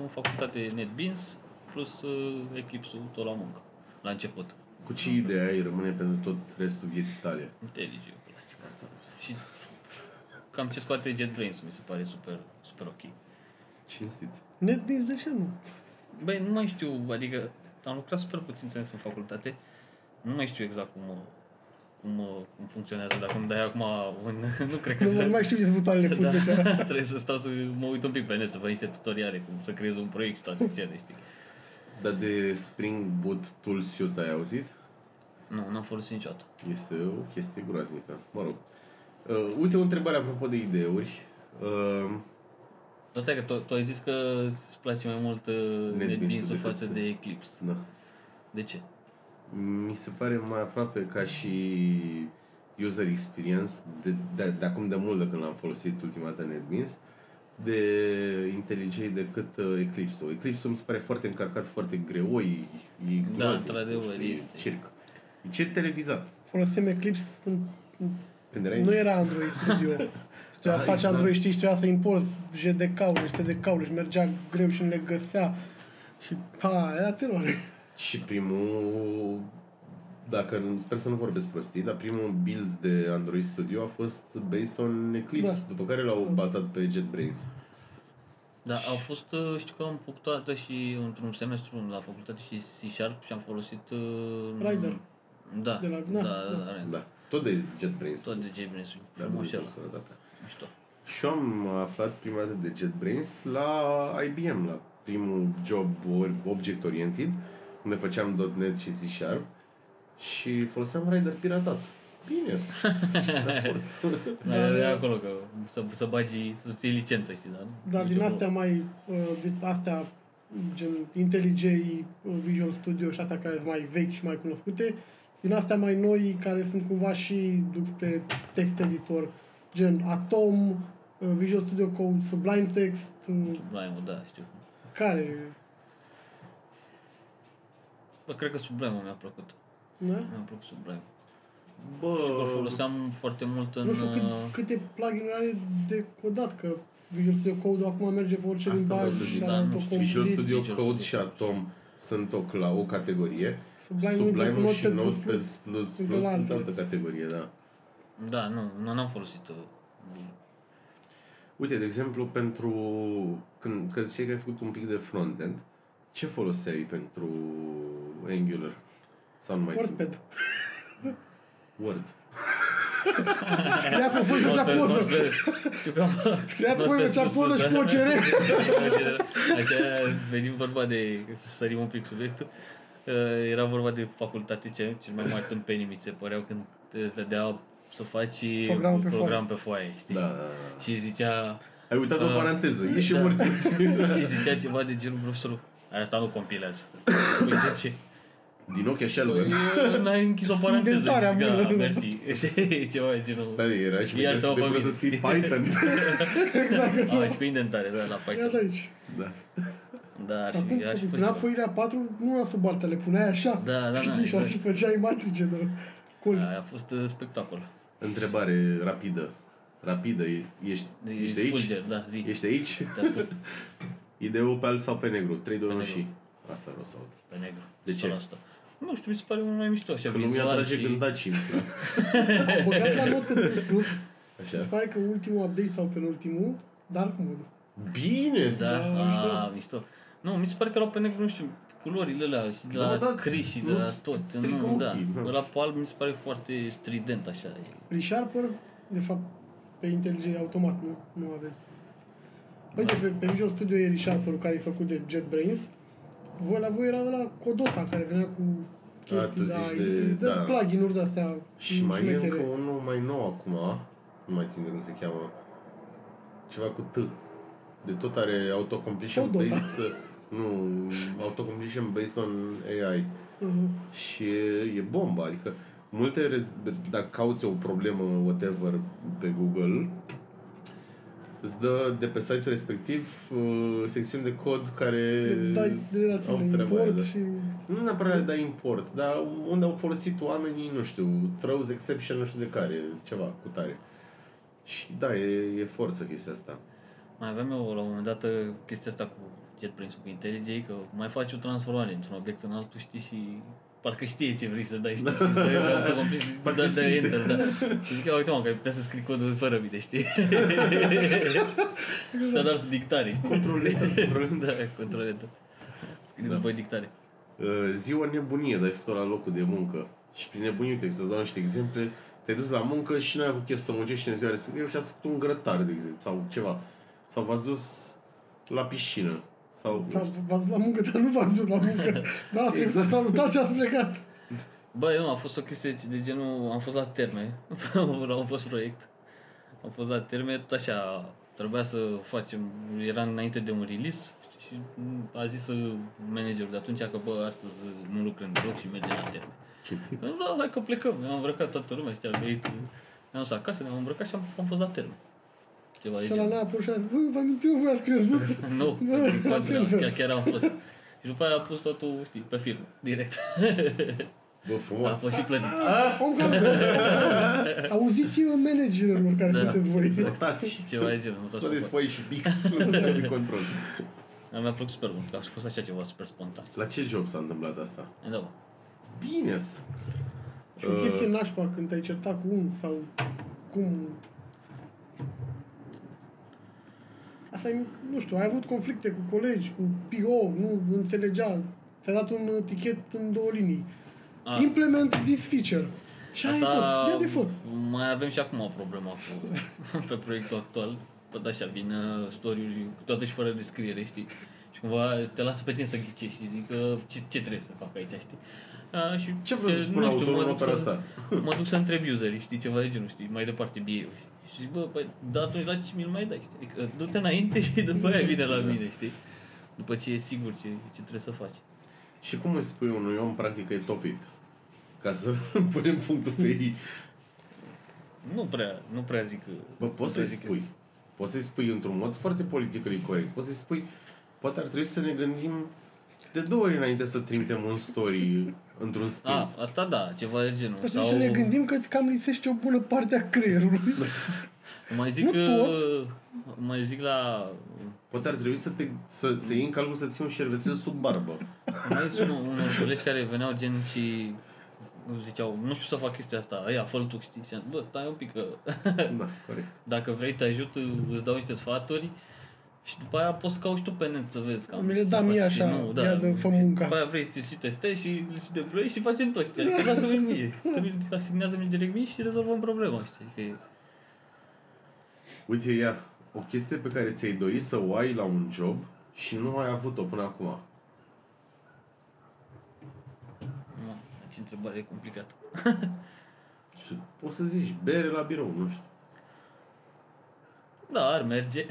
în facultate NetBeans plus uh, Eclipse-ul tot la muncă, la început. Cu ce idee ai rămâne pentru tot restul vieții tale? IntelliJ-ul clasic. Asta vreau să Și cam ce scoate JetBrains mi se pare super, super ok. Cinstit. NetBeans, de ce nu? Băi, nu mai știu, adică am lucrat super puțin ținut în facultate, nu mai știu exact cum, uh, cum, uh, cum funcționează, dacă îmi dai acum un... nu cred că... Nu, să- nu mai știu ce butoanele puse așa. da, trebuie să stau să mă uit un pic pe net, să văd niște tutoriale, cum să creez un proiect și toate cele, știi? Dar de Spring Boot Tool Suite ai auzit? Nu, n-am folosit niciodată. Este o chestie groaznică. Mă rog. Uh, uite o întrebare apropo de ideuri. Uh, Asta e că tu, tu ai zis că îți place mai mult uh, NetBeans-ul NetBeans-ul decât- față de Eclipse. da. De ce? Mi se pare mai aproape ca și user experience de, de, de acum de mult de când l-am folosit ultima dată NetBeans de IntelliJ decât uh, Eclipse-ul. Eclipse-ul mi se pare foarte încărcat, foarte greu, e, e Da, groaznic, într-adevăr, nu știu, e este. circ. E circ televizat. Folosim Eclipse când Când erai nu era Android Studio. Și trebuia Da, să faci exact. Android, știi, și trebuia să importi JDK-uri, STDK-uri și mergea greu și nu le găsea. Și, pa, era teroare. Și primul, dacă nu- sper să nu vorbesc prostii, dar primul build de Android Studio a fost based on Eclipse, Da. după care l-au bazat pe JetBrains. Da, au fost, uh, știu că am făcut o dată și într-un semestru la facultate și C Sharp și am folosit... Uh, Rider. Da, De la- da, da, da, da. da, da. Da, tot de JetBrains. Tot de JetBrains. Da, Frumos și Dumnezeu ăla. sănătate. Mișto. Și eu am aflat prima dată de JetBrains la IBM, la primul job or- object-oriented, unde făceam .NET și C Sharp și foloseam Rider piratat. Bine, da, forță. Da, Da, e da. acolo că să, să bagi, să ții licență, știi, da? Dar din astea mai, uh, de, astea, gen IntelliJ, uh, Visual Studio și astea care sunt mai vechi și mai cunoscute, din astea mai noi, care sunt cumva și duc spre text editor, gen Atom, uh, Visual Studio Code, Sublime Text, uh, Sublime, da, știu. care, Bă, cred că Sublime mi-a plăcut. da? Mi-a plăcut Sublime. Știu că îl Bă, foloseam foarte mult în... Nu știu cât, uh, câte plugin are de codat, că Visual Studio Code acum merge pe orice Asta vreau limbaj să și zic, da, are nu știu. Visual autocomplet. Studio Visual Code Studio. și Atom sunt o, cla- o categorie. Sublime, Sublime Notepad și Plus Notepad Plus. Plus, sunt Plus la sunt altele. altă categorie, da. Da, nu, nu n-am folosit uh, Uite, de exemplu, pentru când, când ziceai că ai făcut un pic de frontend, ce foloseai pentru Angular? Sau nu mai țin? WordPad. Word. Scria pe voi făcea poză. Știu că am... Scria pe voi făcea poză și pe OCR. Așa, venim vorba de, să sărim un pic subiectul, uh, era vorba de facultate, ce, cel mai mari tâmpenii mi se păreau când îți dădea să faci Program pe program pe foaie, știi? Da, da, da. Și zicea, Ai uitat o Uh, paranteză. E și da. morți. și zicea ceva de genul profesorul, asta nu compilează. Păi de ce? Din ochi așa îl Păi, văd. n-ai închis o paranteză. Indentarea Zic, da, bună. mersi. ceva de genul. Da, era și Ia mai să două te pune să minți. scrii Python. A, și cu indentare, da, la Ia de Python. aici. da. Da, ar Acum, fi, ar fi fost punea ceva. foile A4, nu la sub alta, le puneai așa. Da, da, da, Știi, și exact. și făceai matrice de coli. Aia a fost uh, spectacol. Întrebare rapidă. Rapidă. E- Ești, ești aici? Fulger, da, zi. Ești aici? Te ascult Ideul pe alb sau pe negru? 3, 2, 1 negru. și... Asta vreau să aud. pe negru. De ce? 100%. Nu știu, mi se pare unul mai mișto, așa, Că nu mi-a vizual trage și... gândacii. Am băgat la notă plus plus. Așa. Se pare că ultimul update sau penultimul, dar cum mode. Bine! Da, Da, mișto. a, mișto. Nu, mi se pare că erau pe negru, nu știu, culorile alea și de Da, la da, scris și de nu la tot. strică Nu, da. ochii, da. Ăla pe alb mi se pare foarte strident, așa. e- ReSharper, de fapt, pe IntelliJ automat, nu, nu aveți. Uite, pe, pe Visual Studio e ReSharper-ul care e făcut de JetBrains. Voi la voi era ăla Codota, care venea cu chestii tu de, zici de, de- de da. plugin-uri de-astea Și mai e șmechere. încă unul mai nou acum, nu mai țin de cum se cheamă, ceva cu T. De tot are autocompletion Tot Dota. based. Nu, autocompletion based on AI. Mhm. Și e, e bomba, adică multe, rez- dacă cauți o problemă, whatever, pe Google, îți dă de pe site-ul respectiv uh, secțiuni de cod care Dai au relațiile treaba aia, import da. și... Nu neapărat le dai import, dar unde au folosit oamenii, nu știu, throws exception, nu știu de care, ceva cu tare. Și da, e, e forță chestia asta. Mai aveam eu la un moment dat uh, chestia asta cu JetBrains cu IntelliJ, că mai faci o transformare într-un obiect în altul, știi, și parcă știe ce vrei să dai, știi, și îți dai autocomplet, și Parcă dai, dai simte. enter, da. Și zic, ia, uite mă, că ai putea să scrii codul fără mine, știi? Dar doar să dictare, știi? Control enter, control enter. Da, control enter. Scrii Da. după dictare. Uh, ziua nebunie, dar ai făcut la locul de muncă. Și prin nebunie, uite, să-ți dau niște exemple, te-ai dus la muncă și n-ai avut chef să muncești în ziua respectivă și ați făcut un grătar, de exemplu, sau ceva. Sau v-ați dus la piscină. Sau... Da, v-ați la muncă, dar nu v-ați dus la muncă. Dar ați Exact. exact. salutat și ați plecat. Bă, nu, a fost o chestie de genul, am fost la terme, la un fost proiect. Am fost la terme, tot așa, trebuia să facem, era înainte de un release și a zis uh, managerul de atunci că bă, astăzi nu lucrăm deloc și mergem la terme. Cinstit. Da, hai că plecăm, ne-am îmbrăcat toată lumea, știa, venit, ne-am dus acasă, ne-am îmbrăcat și am, am fost la terme. Ceva de Și la genul. n-a apărut și a zis, bă, v-am mințit, voi ați crezut. Nu, Bă, pe la cod, fel. chiar, chiar am fost. Și după aia a pus totul, știi, pe firmă, direct. Bă, A frumos. fost și plătit. Om care... Auziți-mă managerilor care Da. sunteți voi. Notați. Ceva de genul. tot Sodeți acolo. foi și pix, nu de control. Dar mi-a plăcut super mult, că a fost așa ceva super spontan. La ce job s-a întâmplat asta? Da, bă. Bine -s. Și o chestie nașpa când te-ai certat cu unul sau cum... Asta e, nu știu, ai avut conflicte cu colegi, cu PO, nu înțelegea, ți-a dat un uh, tichet în două linii. A. Implement this feature. Și ai tot, ia de foc. mai avem și acum o problemă cu, pe proiectul actual. Tot așa vin uh, story-uri, cu toate și fără descriere, știi? Și cumva te lasă pe tine să ghicești și zic că ce, ce trebuie să fac aici, știi? A, și Ce vreau să spun autorul în mă duc opera să- asta? Mă duc să întreb userii, știi, ceva de genul, știi, mai departe BA-ul. Și zic, bă, păi, da, atunci la ce mi-l mai dai, știi? Adică du-te înainte și după aia vine la mine, știi? După ce e sigur ce, ce trebuie să faci. Și cum îți spui unui om, practic, că e topit? Ca să punem punctul pe ei. Nu prea, nu prea zic că... Bă, nu poți prea să-i zic spui. Poți să-i spui într-un mod foarte politically corect. Poți să-i spui, poate ar trebui să ne gândim de două ori înainte să trimitem un story într-un sprint. A, asta da, ceva de genul. Asta să ne gândim că îți cam lipsește o bună parte a creierului. Mai zic, Nu că, tot. mai zic la... Poate ar trebui să, te, să, să iei în calcul să ții un șervețel sub barbă. Mai zis unul, unor colegi care veneau gen și ziceau, nu știu să fac chestia asta, ia, fă tu, știi? Și am, bă, stai un pic că Da, corect. dacă vrei te ajut, îți dau niște sfaturi și după aia poți să cauți tu pe net să vezi cam Mi le să da faci mie și așa, nu, da. ia de fă munca. După aia vrei să și testezi și le și deployezi și facem toți. Adică lasă-mi mie. Tu mi asignează-mi direct mie și rezolvăm problema, știi? Că e- Uite, ia, o chestie pe care ți-ai dorit să o ai la un job și nu ai avut-o până acum. Nu, ce întrebare e complicată. Și poți să zici, bere la birou, nu știu. Da, ar merge.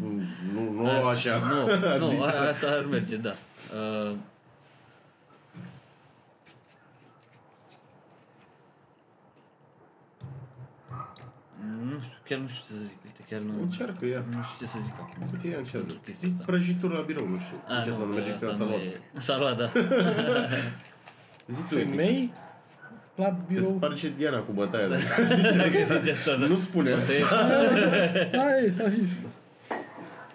Nu, nu, nu așa. Nu, nu, a- asta ar merge, da. Uh, nu știu, chiar nu știu ce să zic. Uite, chiar nu, Încearcă, ia. nu știu ce să zic acum. Uite, ia încearcă. Pentru chestia Zic asta. prăjituri la birou, nu știu. A, Ce asta nu că merge că asta s-a nu luat. e- S-a luat, da. Zi tu, Femei la Te birou. sparge Diana cu bătaia. Da. Zice asta, da. Nu spune asta. Da, e, s-a zis.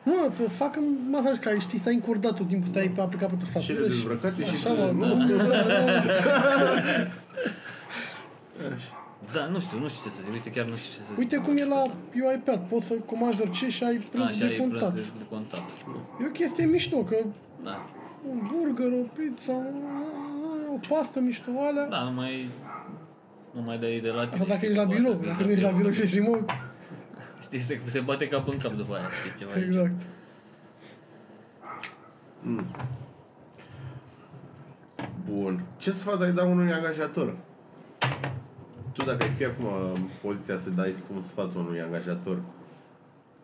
Mă, să facă masaj ca știi, stai încurdat tot timpul, stai pe aplicat pe Și tastatură ele dezbrăcate și... Așa, mă, nu, da, da, da. Da, nu știu, nu știu ce să zic. Uite, chiar nu știu ce să zic. Uite cum e la UiPath, poți să comanzi orice și ai prânz Așa de e contact. prânz de, de contact. E o chestie mișto, că Da. un burger, o pizza, o pastă mișto, alea. Da, nu mai... Nu mai dai de la tine. Asta dacă știi, ești la cu birou, asta, dacă că nu ești la birou și ești remote. Știi, se, se bate cap în cap după aia, știi, ceva de genul. Exact. Bun. Ce sfat ai da unui angajator? Tu dacă ai fi acum în poziția să dai un sfat unui angajator,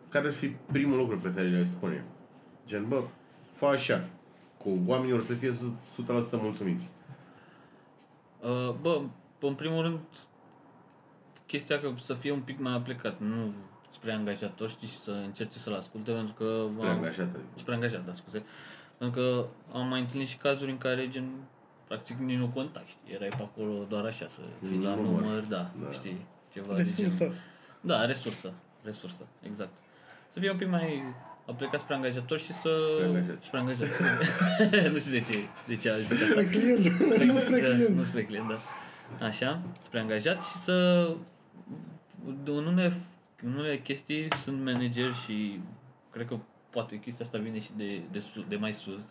care ar fi primul lucru pe care le-ai spune? Gen, bă, fă așa. Cu oamenii or să fie 100% mulțumiți. Uh, bă, în primul rând, chestia că să fie un pic mai aplicat, nu spre angajator, știi, și să încerce să-l asculte, pentru că... Spre am- angajat, adică. Spre angajat, da, scuze. Pentru că am mai întâlnit și cazuri în care, gen, practic nici nu contai, știi, erai pe acolo doar așa, să fii la Număr. număr, da, Da. știi, ceva de genul. Resursă. Da, resursă, resursă, exact. Să fie un pic mai aplicat spre angajator și să... Spre angajat. Spre angajat. nu știu de ce, de ce a zis asta. Spre client, nu spre Da, client. Nu spre client, da. Așa, spre angajat și să... În unele, în unele chestii sunt manageri și cred că poate chestia asta vine și de, de, sus, de mai sus,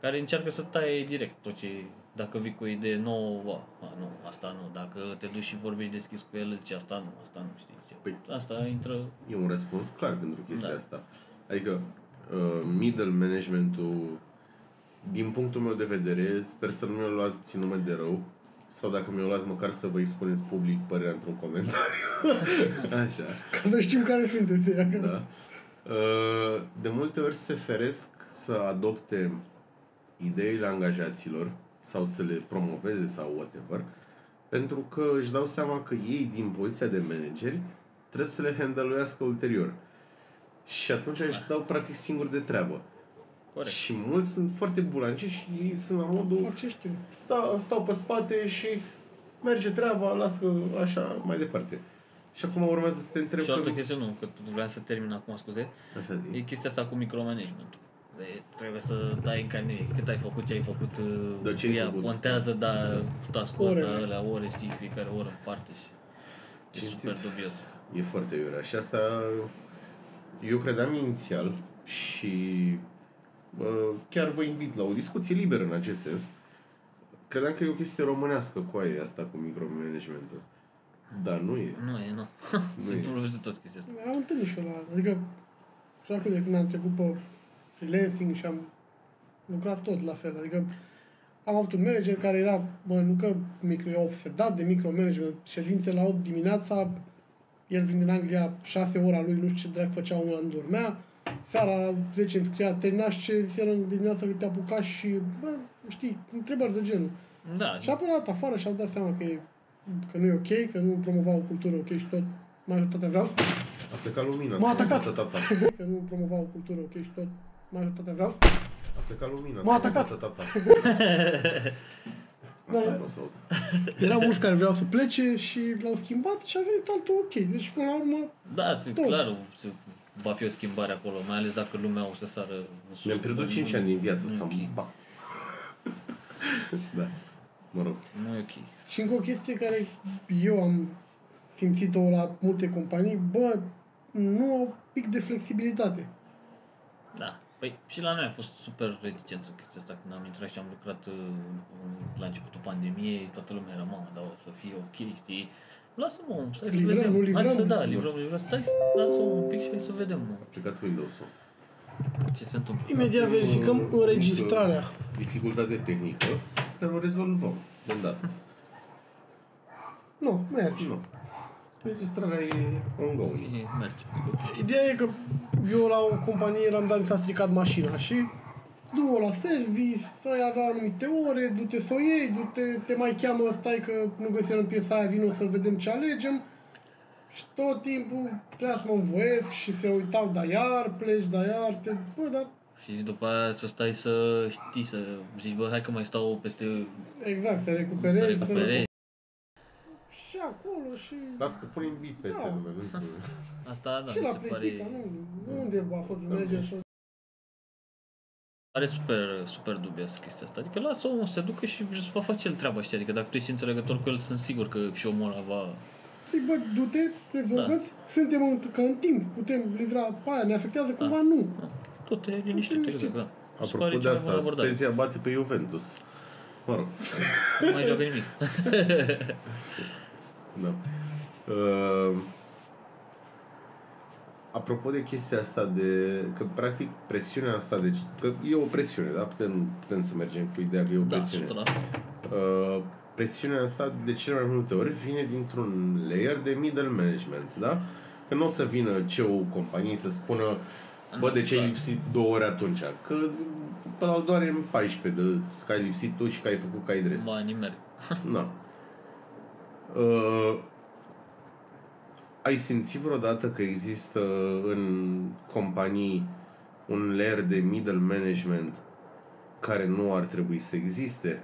care încearcă să taie direct tot ce... Dacă vii cu o idee nouă, a, a, nu, asta nu. Dacă te duci și vorbești deschis cu el, zice asta nu, asta nu, știi. Ce. Păi- Asta intră... E un răspuns clar pentru chestia Da. asta. Adică, uh, middle managementul, din punctul meu de vedere, sper să nu mi-o luați nume de rău, sau dacă mi-o luați, măcar să vă expuneți public părerea într-un comentariu. Așa. Ca să știm care sunteți. ea. Da. Uh, De multe ori se feresc să adopte ideile angajaților sau să le promoveze sau whatever, pentru că își dau seama că ei, din poziția de manageri, trebuie să le handluiască ulterior. Și atunci își dau practic singuri de treabă. Corect. Și mulți sunt foarte bulanci și ei sunt la modul Fac ce știu. da, stau pe spate și merge treaba, lasă așa mai departe. Și acum urmează să te întreb Și o altă că... chestie, nu, că vreau să termin acum, scuze. Așa zi. E chestia asta cu micromanagementul. De, trebuie să dai în carne cât ai făcut, ce ai făcut, uh, Da, ce ai ea făcut. pontează, da, task-ul ăsta, Orele. alea ore, știi, fiecare oră în parte și e Cinstit. super dubios. E foarte iurea. Și asta eu credeam inițial și uh, chiar vă invit la o discuție liberă în acest sens. Credeam că e o chestie românească cu aia asta cu micromanagementul. Dar nu e. Nu e, nu. Nu Se e. întâmplă de tot chestia asta. Am întâlnit și eu la... Adică, și acum de când am trecut pe freelancing și am lucrat tot la fel. Adică am avut un manager care era, bă, nu că micro, e obsedat de micromanagement, ședințe la 8 dimineața, el vin din Anglia, 6 ora lui, nu știu ce drag făcea omul ăla, dormea, seara la 10 îmi scria, termina și ce seara în dimineața te apuca și, bă, știi, întrebări de genul. Da, Și apoi dat afară și au dat seama că, e, că nu e ok, că nu promova o cultură ok și tot majoritatea vreau A plecat lumina. M-a să atacat. învăță tata. că nu promova o cultură ok și tot majoritatea vreau A plecat lumina. M-a să atacat. învăță tata. Da. Asta vreau să aud. Erau mulți care vreau să plece și l-au schimbat și a venit altul ok. Deci, până la urmă, da, se, Tot. clar, se, va fi o schimbare acolo, mai ales dacă lumea o să sară în sus. Mi-am pierdut 5 ani din viață Nu e să ok. mă bag. Da. Mă rog. Nu e ok. și încă o chestie care eu am simțit-o la multe companii, bă, nu au pic de flexibilitate. Da. Păi și la noi a fost super reticență chestia asta când am intrat și am lucrat uh, în- la începutul pandemiei, toată lumea era, mamă, dar o să fie ok, știi? Lasă-mă, stai să Livrăm, vedem. nu Hai livrăm? să, da, livrăm, livrăm. Stai, lasă un pic și hai să vedem mă, A plecat Windows-ul. ce se întâmplă. Imediat verificăm O înregistrarea. mică Dificultate tehnică care o rezolvăm de îndată. Nu, nu e așa. Nu. Înregistrarea e ongoing. E, merge. Ideea e că eu la o companie l-am dat, mi s-a stricat mașina și du-o la service, să avea anumite ore, du-te să o iei, du-te, te mai cheamă, stai că nu găsim piesa aia, vină să vedem ce alegem. Și tot timpul trebuia să mă învoiesc și se uitau, da iar pleci, da iar, te... Bă, dar Și după aia să stai să știi, să zici, bă, hai că mai stau peste exact, să să recuperezi, să... recuperezi. Și acolo și... Las că punem bip peste Da. nume. nu- Asta, da, și mi la se Playtica, pare, nu, unde a fost manager să... pare super, super dubios chestia asta. Adică lasă omul să se ducă și își va face el treaba, știi? Adică dacă tu ești înțelegător cu el, sunt sigur că și omul ăla va... Zic, bă, du-te, rezolvați, suntem în, că în timp, putem livra pe aia, ne afectează cumva, nu. Tot te liniștit, liniștit. exact, da. Se Apropo pare de cea mai asta, bună abordare. Spezia bate pe Juventus. Mă rog. Nu mai joacă nimic. Da. Uh, apropo de chestia asta de... Că practic presiunea asta, deci... Că e o presiune, da? Putem, putem să mergem cu ideea că e o Da, presiune. 100%. Uh, presiunea asta de cele mai multe ori vine dintr-un layer de middle management, da? Că nu o să vină CEO companiei să spună Bă, de ce ai clar. lipsit două ore atunci? Că pe la doare în 14 de că ai lipsit tu și că ai făcut ca ai dres. Banii merg. Da. Uh, ai simțit vreodată că există în companii un layer de middle management care nu ar trebui să existe?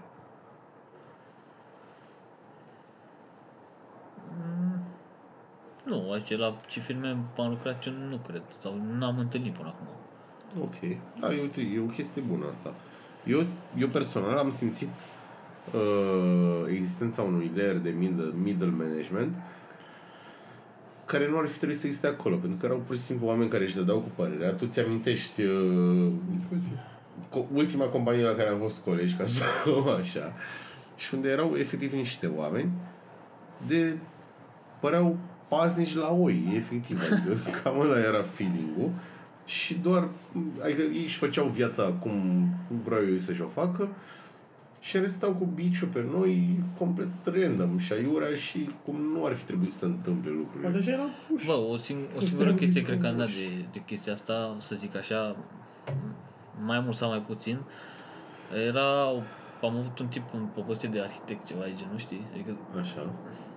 Nu, aici la ce filme am lucrat eu nu cred. Sau n-am întâlnit până acum. Ok. Da, e, uite, e o chestie bună asta. Eu, eu personal am simțit uh, existența unui layer de middle, middle management care nu ar fi trebuit să existe acolo, pentru că erau pur și simplu oameni care își dădeau cu părerea. Tu ți-amintești uh, Discuție. co- ultima companie la care am fost colegi, ca să o luăm așa, și unde erau efectiv niște oameni de păreau paznici la oi, efectiv, adică cam ăla era feeling-ul și doar, adică ei își făceau viața cum vreau eu să-și o facă și restau cu biciul pe noi complet random și aiurea și cum nu ar fi trebuit să se întâmple Poate lucrurile. așa era puși. Bă, o, sing- o Este singură un chestie mic cred că am dat compuș. de, de chestia asta, să zic așa, mai mult sau mai puțin. Era, am avut un tip în pe poziție de arhitect, ceva de genul, știi? Adică Așa.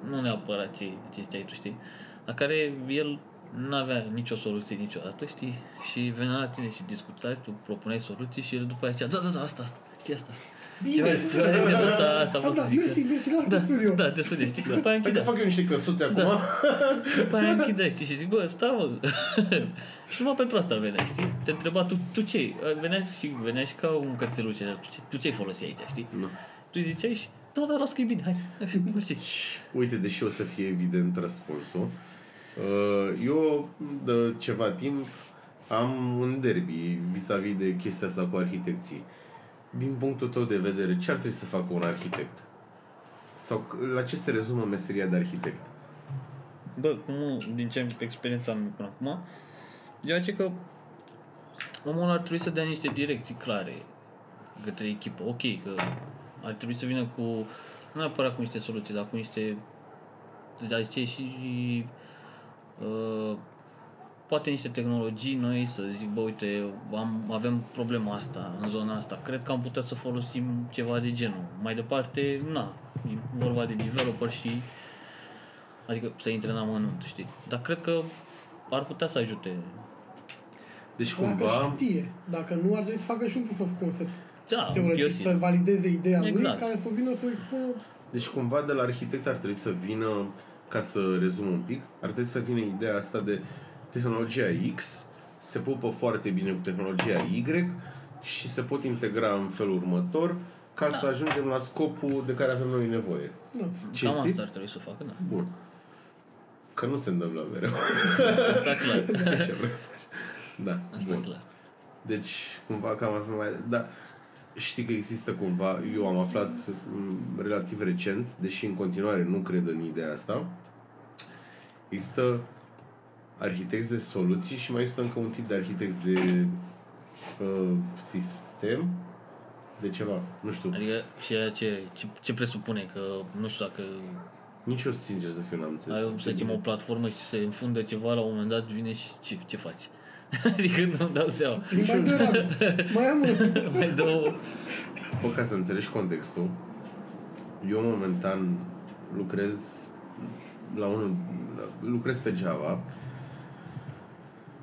nu neapărat ce, ce știai tu, știi? La care el nu avea nicio soluție niciodată, știi? Și venea la tine și discutai, tu propuneai soluții și el după aceea, da, da, da, asta, asta, știi asta, asta. Bine, Ceva de genul ăsta, asta Da, pot să da, zic. mersi, mersi, lasă Da, să eu. da, te sune, știi? Și după aia Hai că închidea. fac eu niște căsuțe acum. După aia închidea, știi? Și zic, bă, stai mă. și numai pentru asta venea, știi? Te întreba, tu, tu ce Venea și, venea și ca un cățeluș, era, tu ce, tu ce ai folosit aici, știi? Nu. Tu îi ziceai și, da, da, las că e bine, hai, mersi. Uite, deși o să fie evident răspunsul, uh, eu de ceva timp am un derby vis-a-vis de chestia asta cu arhitecții. Din punctul tău de vedere, ce ar trebui să facă un arhitect? Sau c- la ce se rezumă meseria de arhitect? Bă, nu, din ce experiența am până acum, eu zic că omul ar trebui să dea niște direcții clare către echipă. Ok, că ar trebui să vină cu, nu neapărat cu niște soluții, dar cu niște, dar zice și uh, poate niște tehnologii noi, să zic, bă, uite, am, avem problema asta în zona asta, cred că am putea să folosim ceva de genul. Mai departe, na, e vorba de developer și Adică să intre în amănunt, știi? Dar cred că ar putea să ajute. Deci Dacă cumva, știe. Dacă nu, ar trebui să facă și un proof of concept. Da, eu Teoretic, simt. să valideze ideea lui, Exact. care să vină să o expună. deci cumva de la arhitect ar trebui să vină, ca să rezum un pic, ar trebui să vină ideea asta de tehnologia X se pupă foarte bine cu tehnologia Y și se pot integra în felul următor ca să ajungem la scopul de care avem noi nevoie. Nu. Cam Cinstit? asta ar trebui să facă, da. Bun. Că nu se întâmplă mereu. Asta clar. Ce vreau să Da, Asta bun. clar. Deci, cumva cam avem mai... Da, știi că există cumva... Eu am aflat m, relativ recent, deși în continuare nu cred în ideea asta, există arhitecți de soluții și mai există încă un tip de arhitecți de uh, sistem, de ceva, nu știu. Adică ceea ce, ce, ce presupune că, nu știu dacă Nici eu sincer să fiu n-am înțeles. ai, foarte să zicem, bine. o platformă și se înfundă ceva, la un moment dat vine și ce, ce faci? adică nu dau seama. Mai dă rag. Mai am unul. Mai dă o... Bă, ca să înțelegi contextul, eu momentan lucrez la unul, lucrez pe Java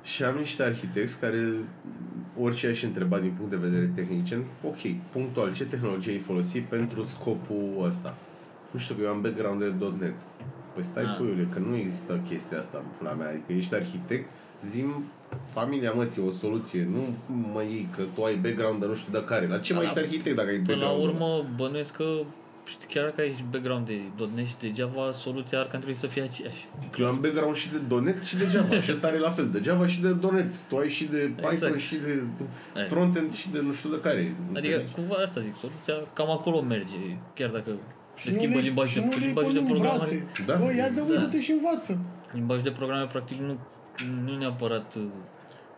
și am niște arhitecți care orice aș întreba din punct de vedere tehnic, gen, ok, punctual, ce tehnologie ai folosit pentru scopul ăsta? Nu știu, că eu am background de .NET. Păi stai Ah. puiule, că nu există chestia asta în pula mea, adică ești arhitect, zim familia mă, o soluție, nu mă iei că tu ai background de nu știu de care. La ce Da, mai la- ești arhitect dacă ai Până la background? urmă, bănuiesc că știi, chiar dacă ai background de .NET și de Java, soluția ar cam trebui să fie aceeași. Că eu am background și de .NET și de Java. și ăsta are la fel, de Java și de .NET. Tu ai și de Python Exact. și de Hai. frontend și de nu știu de care. Adică, înțelegi? cumva asta zic, soluția cam acolo merge, chiar dacă se Nu schimbă le- limbajul și nu de, le limbajul pun de în programare. brațe. Da, Bă, ia de exact. uite și învață. Limbajul de programare, practic, nu, nu neapărat... uh,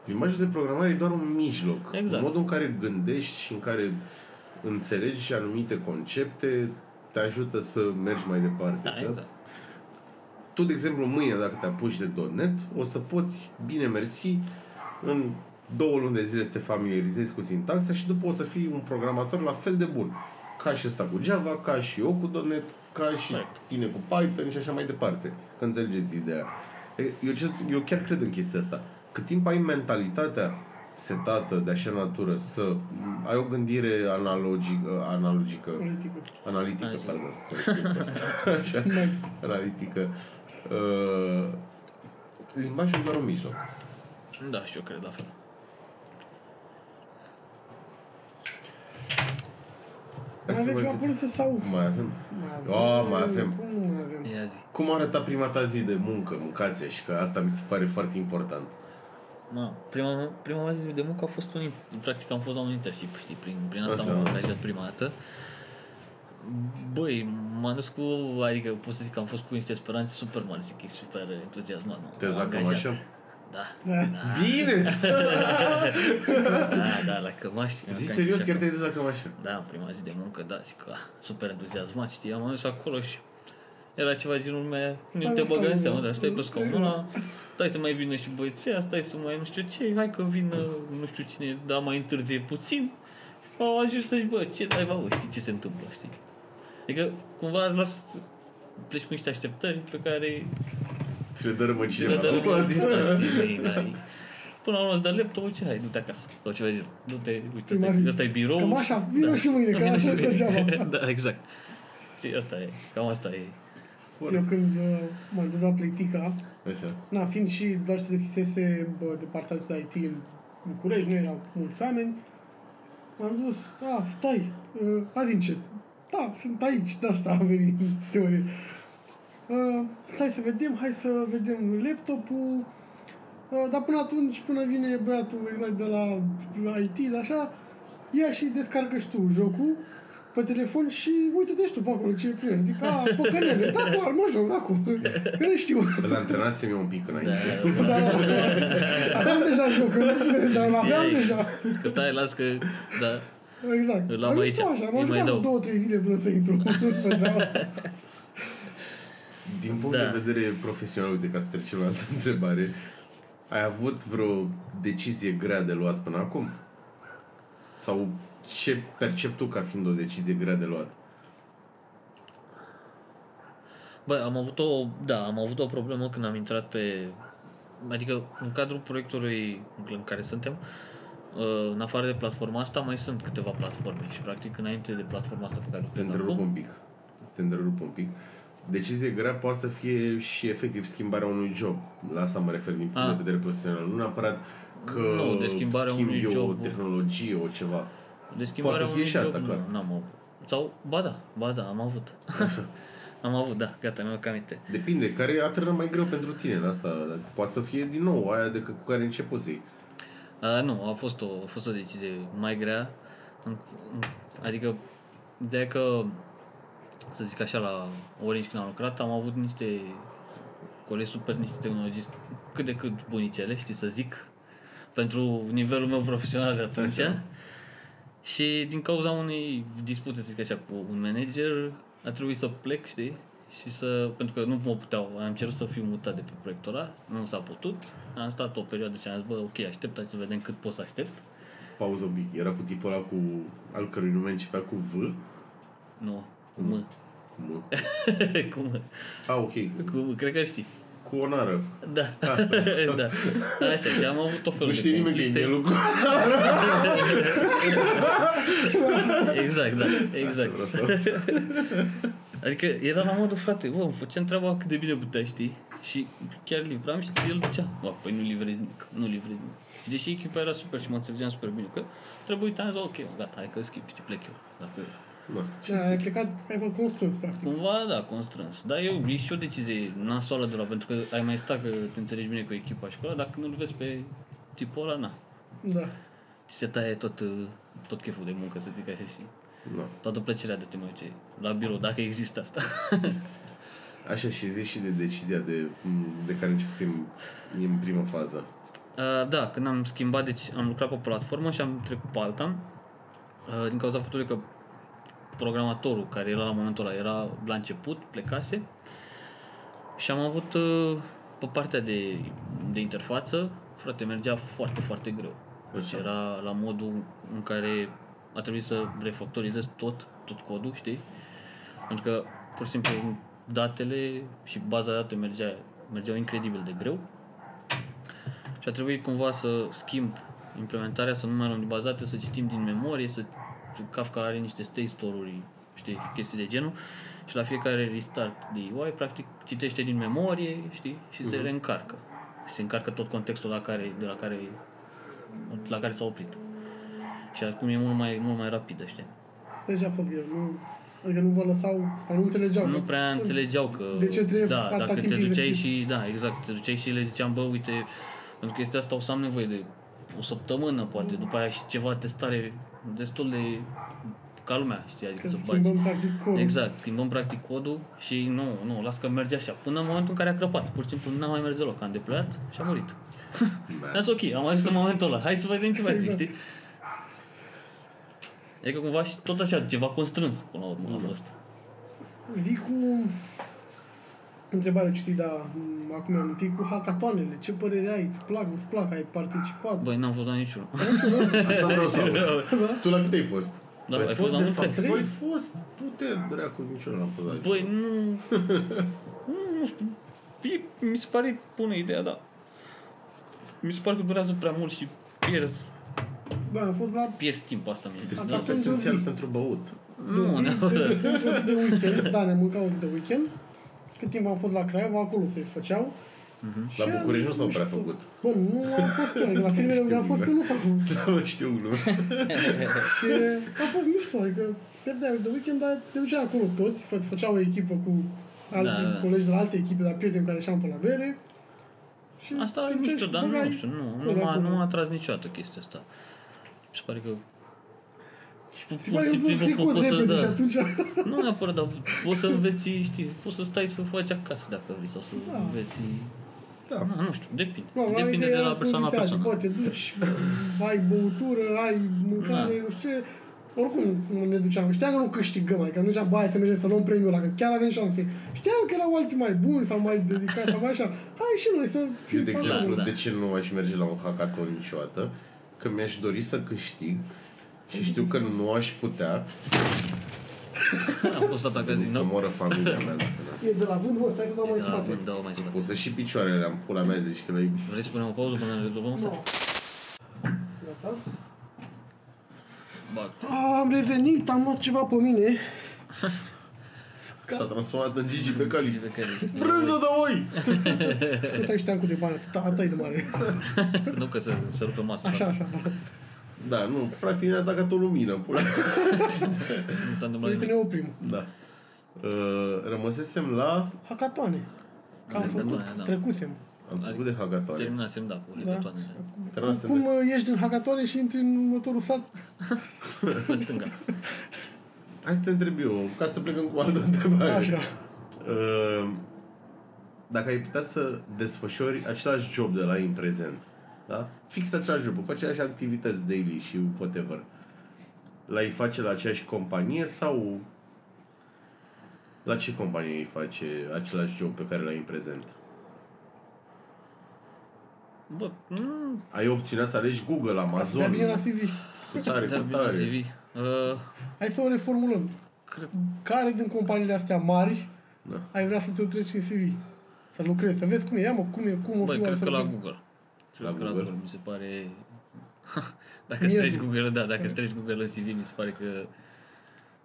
Limbajul de programare e doar un mijloc. Exact. Modul în care gândești și în care înțelegi anumite concepte te ajută să mergi mai departe. Da, că exact. Tu, de exemplu, mâine, dacă te apuci de .NET, o să poți, bine mersi, în două luni de zile să te familiarizezi cu sintaxa și după o să fii un programator la fel de bun. Ca și ăsta cu Java, ca și eu cu .NET, ca și Corect. tine cu Python și așa mai departe. Că înțelegeți ideea. E, Eu, ce, eu chiar cred în chestia asta. Cât timp ai mentalitatea setată de așa natură să m, ai o gândire analogică, analogică Politică. analitică, Analitică. pardon, corectiv asta, așa, analitică, uh, limbajul doar un mijloc. Da, și eu cred la fel. Hai Mai să avem mai ceva vedem. poliție sau... Mai avem? Mai Oh, mai avem. Cum nu mai avem? Ia zi. Cum arăta prima ta zi de muncă, mâncați și că asta mi se pare foarte important. Ma, prima, prima mea zi de muncă a fost un, practic am fost la un internship, știi, prin, prin asta Așa. am angajat prima dată. Băi, m-am dus cu, adică pot să zic că am fost cu niște speranțe super mari, zic că e super entuziasmat. m-am Te zacă angajat. așa? Da, Bine! da, da, la cămași. Zi Am serios, cam chiar te-ai dus la cămașă. Da, în prima zi de muncă, da, zic că ah, super entuziasmat, știi, am ajuns acolo și era ceva genul meu, nu Stai te pe băga în scaun, seamă, da. dar stai pe scaun, ăla, stai să mai vină și băieția, stai să mai nu știu ce, hai că vină nu știu cine, dar mai întârzie puțin. Și au ajuns să zic, bă, ce dai, bă, știi ce se întâmplă, știi? Adică, cumva îți las, pleci cu niște așteptări pe care Ți le dărâmă și le cineva. dă din start, știi, n-ai- Până la urmă îți dă laptopul, ce hai, du-te acasă. Sau ceva de genul. Du-te, uite, ăsta e, ăsta e birou. Cam așa, vină și mâine, că Vină așa și e mâine. degeaba. da, exact. Știi, asta e, cam asta e. Eu când uh, m-am dus la Plectica, Așa. na, fiind și doar se deschisese bă, departamentul de IT în București, nu erau mulți oameni, m-am dus, a, stai, uh, azi încep. Da, sunt aici, de asta a venit în teorie. Uh, stai să vedem, hai să vedem laptopul. Uh, dar până atunci, până vine băiatul exact de la IT, de așa, ia și descarcă și tu jocul pe telefon și uite-te și tu pe acolo ce e prin el. Adică, a, păcănele, da, clar, mă joc, da, cum, că nu știu. Îl antrenasem eu un pic înainte. Da, Da, da, da. Aveam deja jocul, dar l-aveam Știi, deja. Că stai, las că, da. Exact. Îl am Am aici, mișto Așa, îi m-am mai jucat dau. două, trei zile până să intru pe treaba. Din punct Da. de vedere profesional, uite, ca să trecem la altă întrebare, ai avut vreo decizie grea de luat până acum? Sau ce percepi tu ca fiind o decizie grea de luat? Bă, am avut o, da, am avut o problemă când am intrat pe, adică în cadrul proiectului în care suntem, uh, în afară de platforma asta, mai sunt câteva platforme și practic înainte de platforma asta pe care o Te lucrez întrerup acum, un pic. Te întrerup un pic. Decizie grea poate să fie și efectiv schimbarea unui job. La asta mă refer din punct Ah. de vedere profesional. Nu neapărat că Nu, de schimbarea schimbi unui o job. tehnologie, o ceva. De schimbarea Poate să fie unui și asta, job, clar. Nu, n-am avut. Sau, ba da, ba da, am avut. am avut, da, gata, mi-am cam aminte. Depinde, care atârnă mai greu pentru tine la asta. Poate să fie din nou aia de cu care începuți. Uh, nu, a fost o, a fost o decizie mai grea. În, în, adică, de că, să zic așa, la Orange când am lucrat, am avut niște colegi super, niște tehnologii cât de cât bunicele, știi să zic, pentru nivelul meu profesional de atunci. Așa. Și din cauza unei dispute, să zic așa, cu un manager, a trebuit să plec, știi? Și să, pentru că nu mă puteau, am cerut să fiu mutat de pe proiectul ăla, nu s-a putut. Am stat o perioadă și am zis, bă, ok, aștept, hai să vedem cât pot să aștept. Pauză mic. Era cu tipul ăla cu, al cărui nume începea cu V. Nu, cu M. Cu M. cu M. Ah, ok. Cu M, cred că știi. Cu onară. Da. da. Așa, și am avut tot felul Nu de știe nimeni că e conflicte. mielul cu Exact, da, exact. Vreau să- Adică era la modul, frate, bă, îmi făceam treaba cât de bine putea, știi? Și chiar livram și el zicea, bă, păi nu livrezi nimic, nu livrezi nimic. Și deși echipa era super și mă înțelegeam super bine, că trebuie uitam, zis, ok, gata, hai că schimb și plec eu. Dacă Da. Ce Da, ai zic? plecat, ai fost constrâns, practic. Cumva, da, constrâns. Dar eu, e și o decizie nasoală de la, pentru că ai mai stat că te înțelegi bine cu echipa și cu ăla, dacă nu-l vezi pe tipul ăla, na. Da. Ți se taie tot, uh, tot cheful de muncă, să zic așa, și Da. toată plăcerea de te mai duce la birou, dacă există asta. Așa și zici și de decizia de, de care încep să în prima fază. Uh, da, când am schimbat, deci am lucrat pe o platformă și am trecut pe alta, uh, din cauza faptului că programatorul care era la momentul ăla era la început, plecase și am avut uh, pe partea de, de interfață, frate, mergea foarte, foarte greu. Și era la modul în care a trebuit să refactorizez tot, tot codul, știi? Pentru că, pur și simplu, datele și baza de date mergea, mergeau incredibil de greu și a trebuit cumva să schimb implementarea, să nu mai luăm din baza date, să citim din memorie, să Kafka are niște state store-uri, știi, chestii de genul și la fiecare restart de UI, practic, citește din memorie, știi, și se reîncarcă. Și se încarcă tot contextul la care, de la care, la care s-a oprit. Și acum e mult mai, mult mai rapidă, știi? Deci a fost greu. Nu, adică nu vă lăsau, sau nu înțelegeau. Nu că- prea înțelegeau că... De ce trebuie Da, atâta dacă timp te duceai investit? și... Da, exact. Te duceai și le ziceam, bă, uite, pentru chestia asta o să am nevoie de o săptămână, poate, după aia și ceva testare destul de ca lumea, știi, adică Că să faci. schimbăm practic codul. Exact, schimbăm practic codul și nu, nu, las că merge așa. Până în momentul în care a crăpat, pur și simplu n-a mai mers deloc, am deployat și a murit. Da. That's ok, am ajuns în momentul ăla, hai să vedem ce facem, Exact. știi? Adică cumva și tot așa, ceva constrâns până la urmă a fost. Vii cu întrebare citit, dar m, acum am amintit cu hackatoanele. Ce părere ai? Îți plac, nu-ți plac? Ai participat? Băi, n-am fost la niciunul. Asta vreau să aud. Tu la cât ai fost? Da, Ai ai fost la de multe? fapt. Trei? Băi, fost. Tu te dracu, niciodată n-am fost la niciunul. Băi, nu... nu, nu știu. E, mi se pare bună ideea, dar... Mi se pare că durează prea mult și pierzi, Bă, am fost la pierzi timp asta mi Este Asta da, pentru esențial zi. pentru băut. Nu, zi, neapărat. de- într-o zi de weekend. Da, ne-am mâncat o zi de weekend. Cât timp am fost la Craiova, acolo se făceau. Și La era București nu s-au prea mișto. făcut. Bă, nu am fost eu. La filmele unde am fost eu nu s-au făcut. Da, mă, știu glume. Și a fost mișto, adică pierdeai de weekend, dar te duceai acolo toți, fă- făceau o echipă cu alți Da, da. colegi de la alte echipe, dar prieteni care și-am pe la bere. Și Asta te nu duceai știu, și dar nu băgai știu, nu, nu acolo, m-a, acolo. nu m-a atras niciodată chestia asta. Mi se pare că... Și pu- Se pur pare și că plus simplu scrii cod poți să, repede și da, atunci... nu neapărat, dar poți să înveți, știi, poți să stai să faci acasă dacă vrei sau să Da. înveți... Da. Nu, nu știu, depinde. Nu, la Depinde ideea de era la cum persoană la zicea, persoană. Bă, te duci, ai băutură, ai mâncare, Da. nu știu ce. Oricum nu ne duceam. Știam că nu câștigăm, adică nu ziceam, bă, hai să mergem să luăm premiul ăla, că chiar avem șanse. Știam că erau alții mai buni sau mai dedicați sau mai așa. Hai și noi să fim Eu, de parte. exemplu, da. de ce nu aș merge la un hackathon niciodată? Că mi-aș dori să câștig și știu că nu aș putea Am fost atacat din să nou. moră familia mea. E de la vânt, bă, stai să dau mai Da, spate. vă dau mai spate. Pusă și picioarele în pula mea, deci că noi... Vrei să punem o pauză până ne rezolvăm asta? Nu. Gata. Bag. A, am revenit, am luat ceva pe mine. S-a transformat în Gigi Becali. Zi pe care- Brânză de oi! Uite și cu de bani, atât, atât e de mare. Nu că să, să rupă masa. Așa, așa. Da, nu, practic ne-a atacat o lumină, în pula. Nu s-a Să întâmplat ne nimic. oprim. Da. Uh, rămăsesem la... Hackatoane. Că am Hackatoane, făcut, da. trecusem. Am trecut de hackatoane. Terminasem, da, cu Da. hackathonele. Terminasem Cum de... uh, ieși din hackatoane și intri în următorul sat? Pe stânga. Hai să te întreb eu, ca să plecăm cu o altă întrebare. Așa. Uh, dacă ai putea să desfășori același job de la în prezent, da? Fix același job, cu aceleași activități daily și whatever, l-ai face la aceeași companie sau la ce companie îi face același job pe care l-ai în prezent? Bă, nu... Ai opțiunea să alegi Google, Dar Amazon, bine la CV. cu tare, Da, cu bine la tare. CV. Uh, Hai să o reformulăm. cred, Care din companiile astea mari Da. ai vrea să ți-o treci în CV? Să lucrezi, să vezi cum e, ia mă, cum e, cum o băi, fi oare cred să că la lucrezi? Google. La Cred că la Google? Google mi se pare... dacă Mie- streci Google, da, dacă streci Google în CV, mi se pare că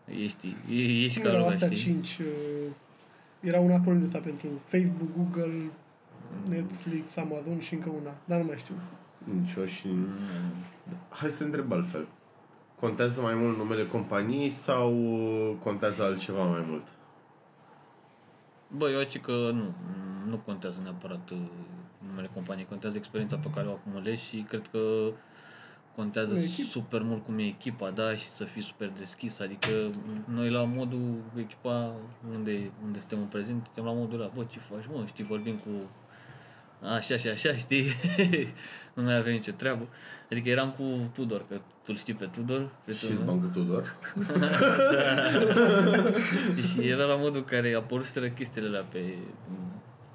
ești, e- ești Cum ca erau lumea, astea știi? cinci? uh, Era un acronim ăsta pentru Facebook, Google, Netflix, Amazon și încă una. Dar nu mai știu. Nici eu și... Hai să te întreb altfel. Contează mai mult numele companiei sau contează altceva mai mult? Bă, eu zic că nu, nu contează neapărat uh, numele companiei, contează experiența pe care o acumulezi și cred că contează Cum e echipa. super mult cum e echipa, da, și să fii super deschis, adică noi la modul echipa unde, unde suntem în prezent, suntem la modul ăla, bă, ce faci, mă, știi, vorbim cu așa și așa, știi, nu mai avem nicio treabă, adică eram cu Tudor, că tu știi pe Tudor, pe Și cu Tudor. și era la modul care apăruseră chestiile alea pe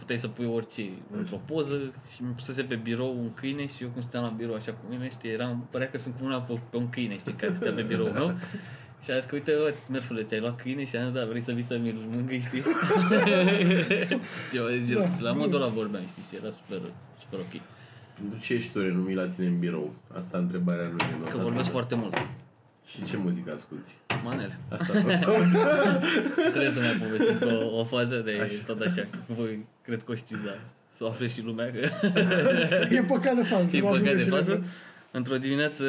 puteai să pui orice într-o poză și mi pusese pe birou un câine și eu cum stăteam la birou așa cu mine, știi, eram, părea că sunt cu mâna pe, pe un câine, știi, care stă pe birou meu. Și a zis că, uite, bă, merfule, ți-ai luat câine? Și am zis, da, vrei să vii să mi-l mângâi, știi? Ceva de genul. Da. La modul ăla vorbeam, știi, și era super, super ok. Pentru ce ești tu renumit la tine în birou? Asta întrebarea lui e Că notată. vorbesc foarte mult. Și ce muzică asculti? Manele. Asta vreau să aud. Trebuie să mai povestesc o, o fază de Așa. tot așa. că Voi cred că o știți, dar să o afle și lumea că E păcat de fan. e nu ajunge păcat de și fază. la- Într-o dimineață,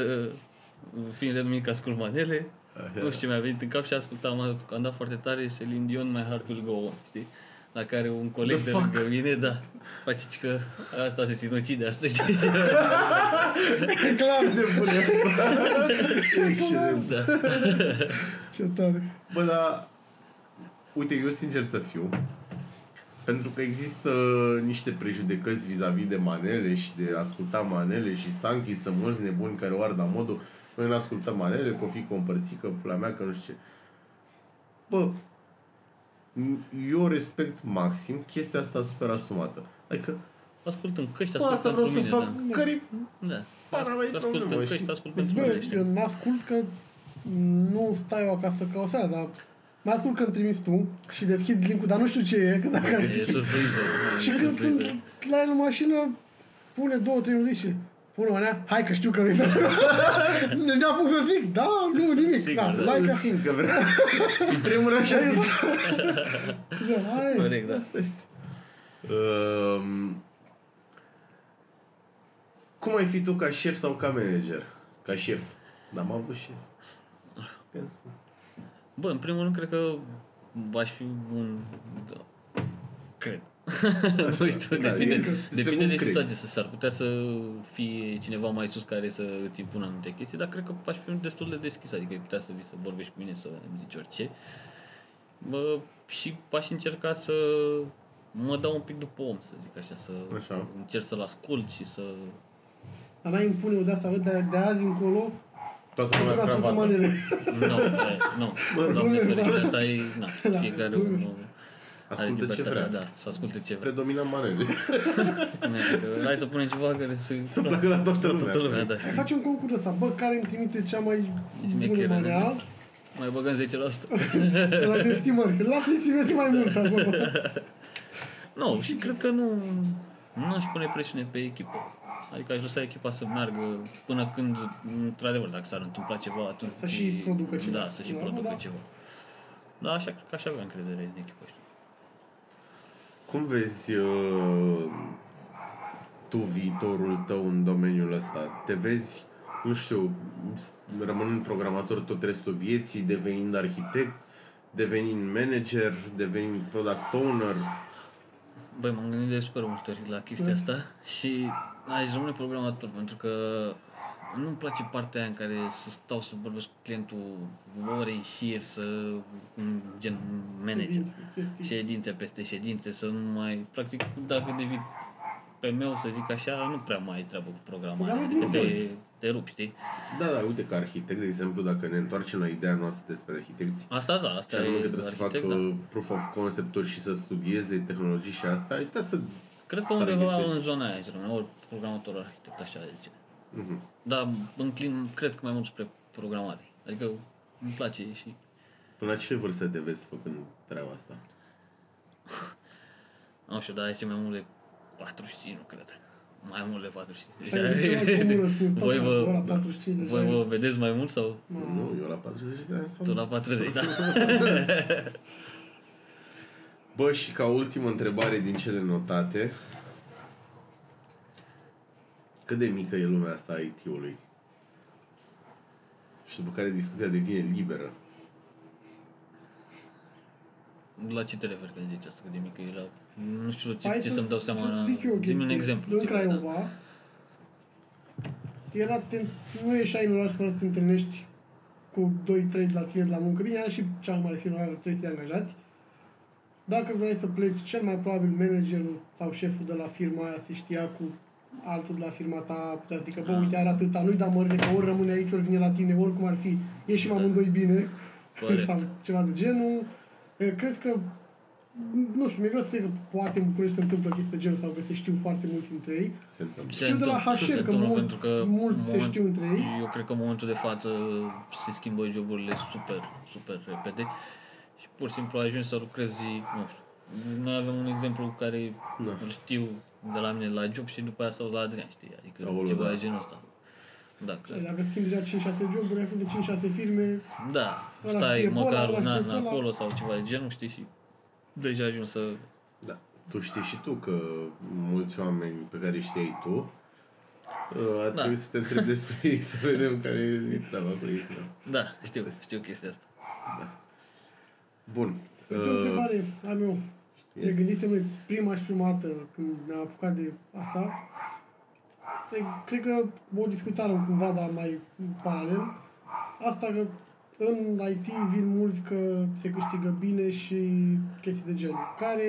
fiind de duminică, ascult manele. Așa. Nu știu ce mi-a venit în cap și ascultam, am am dat foarte tare Celine Dion, My Heart Will Go On, știi? La care un coleg The de fuck? lângă mine, da, face că asta se sinucide astăzi. E clar. de bună. Excelent. da. Ce tare. Bă, dar, uite, eu sincer să fiu, pentru că există niște prejudecăți vis-a-vis de manele și de asculta manele și Sanchi sunt mulți nebuni care o ard la modul noi ne ascultăm manele, că o fi cu o împărțică, pula mea, că nu știu ce. Bă, eu respect maxim chestia asta super asumată. Adică, Ascult în căști, bă, asta ascult vreau să pentru fac, mine, care da. da. Para mea e Ascult problemă, în știi? căști, ascult Deci, pentru bă, mine, știi? eu mă ascult că nu stai eu acasă ca o seară, dar mă ascult când trimiți tu și deschid link-ul, dar nu știu ce e, că dacă E aș ști. surpriză. Și e când sunt surpriză. la el în mașină, pune două, trei minute și pune manea, hai că știu că nu-i Ne-a pus să zic, da, nu, nimic. Sigur, da, da. like, îl simt că vrea. Îi tremură așa de da, hai. Corect, da. Asta este. Um, cum ai fi tu ca șef sau ca manager? Ca șef. N-am avut șef. Pensă. Bă, în primul rând, cred că aș fi un... Da. Cred. nu știu, Da, depinde, e- despre depinde cum de crezi. situație. Să s-ar putea să fie cineva mai sus care să îți impună anumite chestii, dar cred că aș fi destul de deschis, adică ai putea să vii să vorbești cu mine, să îmi zici orice. Bă, și aș încerca să mă dau un pic după om, să zic așa, să Așa. încerc să-l ascult și să... Dar n-ai impune-o de asta, văd, de, de azi încolo, Toată nu lumea ascultă cravată. manele. Nu, e, nu, doamne glumesc, fericire, da. asta e, na, Da, fiecare glumesc. unul are Ascultă ce libertatea, vrea. Da, să asculte ce vrea. Predomina manele. Bine, adică Hai să punem ceva care să... Să placă la toată lumea. Toată lumea, da. Hai face un concurs ăsta, bă, care îmi trimite cea mai bună Șmecheră, manea, Mai băgăm 10%. la estimări. Lasă estimezi mai mult acolo. Nu, și cred că nu... Nu aș pune presiune pe echipă. Adică aș lăsa echipa să meargă până când, într-adevăr, dacă s-ar întâmpla ceva, atunci... Să și producă ceva. Da, să și Da, producă da. ceva. Da, așa, cred că aș avea încredere în echipă. știi. Cum vezi uh, tu viitorul tău în domeniul ăsta? Te vezi, nu știu, s- rămânând programator tot restul vieții, devenind arhitect, devenind manager, devenind product owner? Băi, m-am gândit de super multe ori la chestia asta și aș rămâne programator pentru că nu-mi place partea aia în care să stau să vorbesc cu clientul ore în șir, să un gen manager. Chestii. Ședințe peste ședințe, să nu mai... Practic, dacă devii pe meu, să zic așa, nu prea mai ai treabă cu programarea. Programezi Adică te, ușor. te rupi, știi? Da, da, uite, ca arhitect, de exemplu, dacă ne întoarcem la ideea noastră despre arhitecți, Asta da, și asta anume e că trebuie să facă arhitect, da. proof of concept și să studieze tehnologii și asta, ai putea să... Cred că undeva targetezi. în zona aia, aș rămâne, ori programator, ori arhitect, așa de ce. Mhm. Dar înclin, cred că mai mult spre programare. Adică îmi place și... Până la ce vârstă te vezi făcând treaba asta? Nu știu, dar aici mai mult de 45, nu cred. Mai mult de 45. Hai, ceva comun răspuns, tot voi, la vă, ora 45 deja voi e. vă vedeți mai mult sau Nu, eu la 40 de ani sau... tu la 40, da? Bă, și ca ultimă întrebare din cele notate, cât de mică e lumea asta a IT-ului? Și după care discuția devine liberă. La ce te referi când zici asta cât de mică e la... Nu știu ce, Hai ce să- să-mi dau seama. Să zic eu o Zi-mi un chestie. exemplu. În ceva, da. Craiova, era te, nu ieșai în oraș fără să te întâlnești cu 2-3 de la tine de la muncă. Bine, era și cea mai mare firmă, avea 300 de angajați. Dacă vrei să pleci, cel mai probabil managerul sau șeful de la firma aia se știa cu altul de la firma ta, putea să zică, bă, Ah. uite, are atâta, nu-i da mărire, că ori rămâne aici, ori vine la tine, oricum ar fi, ieșim amândoi bine, Corect. sau ceva de genul. E, Cred că nu știu, mi-e greu să cred că poate în București se întâmplă chestii de genul sau că se știu foarte mulți între ei. Se întâmplă. Se Știu de la întâmplă- HR se că întâmplă mult- pentru că mulți se moment- știu între ei. Eu cred că în momentul de față se schimbă joburile super, super repede și pur și simplu ajungi să lucrezi, nu știu. Noi avem un exemplu care Da. îl știu de la mine la job și după aia s-au la Adrian, știi? Adică Aoleu, ceva da. de genul ăsta. Da, cred. Dacă schimbi deja 5-6 joburi, ai fost de 5-6 firme, Da, Ăla stai știe pe ăla, măcar ăla un știe an pe ăla. acolo sau ceva de genul, știi, și deja ajungi să... Da. Tu știi și tu că mulți oameni pe care îi știai tu uh, a Da. trebuit să te întrebi despre ei să vedem care e treaba cu ei. Da. Da, știu, știu chestia asta. Bun. Uite o Uh, întrebare am eu. Ne yes. gândisem noi prima și prima dată când ne-am apucat de asta. E, Cred că o discutarăm cumva, dar mai în paralel. Asta că în IT vin mulți că se câștigă bine și chestii de genul. Care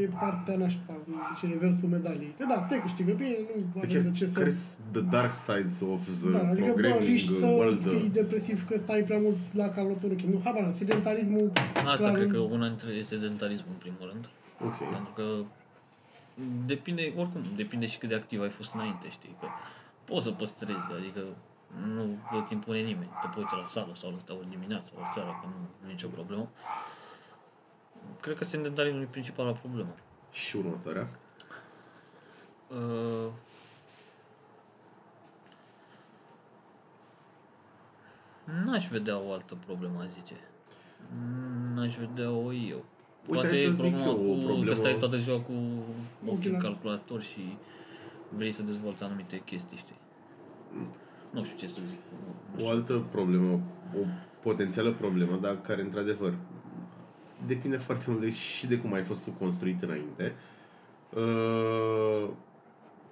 e partea nașpa, deci reversul medaliei? Că da, se câștigă bine, nu avem Chiar de ce să... crezi the dark sides of the Da, adică bă, programming riști să world. fii depresiv că stai prea mult la calculatorul. Nu, habar, n-am. sedentarismul... Asta clar, cred că una dintre este sedentarismul în primul rând. Ok. Pentru că depinde, oricum, depinde și cât de activ ai fost înainte, știi, că poți să păstrezi, adică nu îți impune nimeni, te poți la sală sau la ori dimineața, ori seara, că nu, nu e nicio problemă. Cred că sedentarismul e principala problemă. Și următoarea. Uh, N-aș vedea o altă problemă, aș zice. N-aș vedea o eu. Uite, Poate hai să e zic problema eu o cu problemă- că stai toată ziua cu ochii în la- calculator și vrei să dezvolți anumite chestii, știi? Nu știu ce să zic. O altă problemă, o potențială problemă, dar care într-adevăr depinde foarte mult de, și de cum ai fost tu construit înainte. Uh,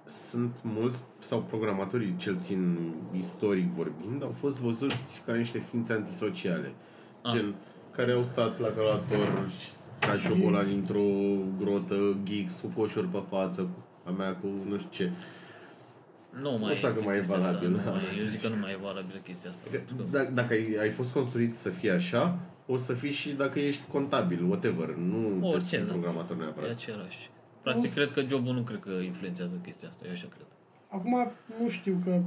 sunt mulți, sau programatorii, cel țin istoric vorbind, au fost văzuți ca niște ființe antisociale. Ah. Gen, care au stat la calator ca șobolani într-o grotă, geeks, cu coșuri pe față, a mea cu nu știu ce. Nu mai O să este că mai e chestia asta, valabil, nu da, mai- Eu astăzi. zic că nu mai e valabilă chestia asta. pentru că- D- dacă ai, ai fost construit să fii așa, o să fii și dacă ești contabil, whatever. Nu trebuie să Orice, fii da. programator E neapărat. același. Practic, cred că jobul nu cred că influențează chestia asta, eu așa cred. Acum nu știu că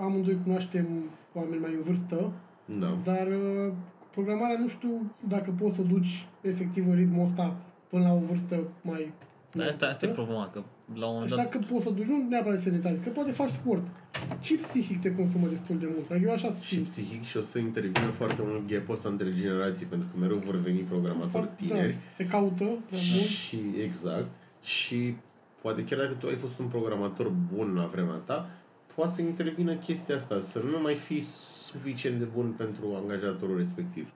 amândoi cunoaștem oameni mai în vârstă, Da. dar uh, cu programarea nu știu dacă poți să o duci efectiv în ritmul ăsta până la o vârstă mai Dar asta, asta e înaltă. problema, că la un moment Și dat... dacă poți să o duci, nu neapărat sedentari, că poate faci sport. Și psihic te consumă destul de mult. Adică eu așa Și simt. psihic și o să intervină foarte mult gap ăsta între generații, pentru că mereu vor veni programatori Foarte- tineri. Da, se caută prea mult. Și exact. Și poate chiar dacă tu ai fost un programator bun la vremea ta, poate să intervină chestia asta, să nu mai fii suficient de bun pentru angajatorul respectiv.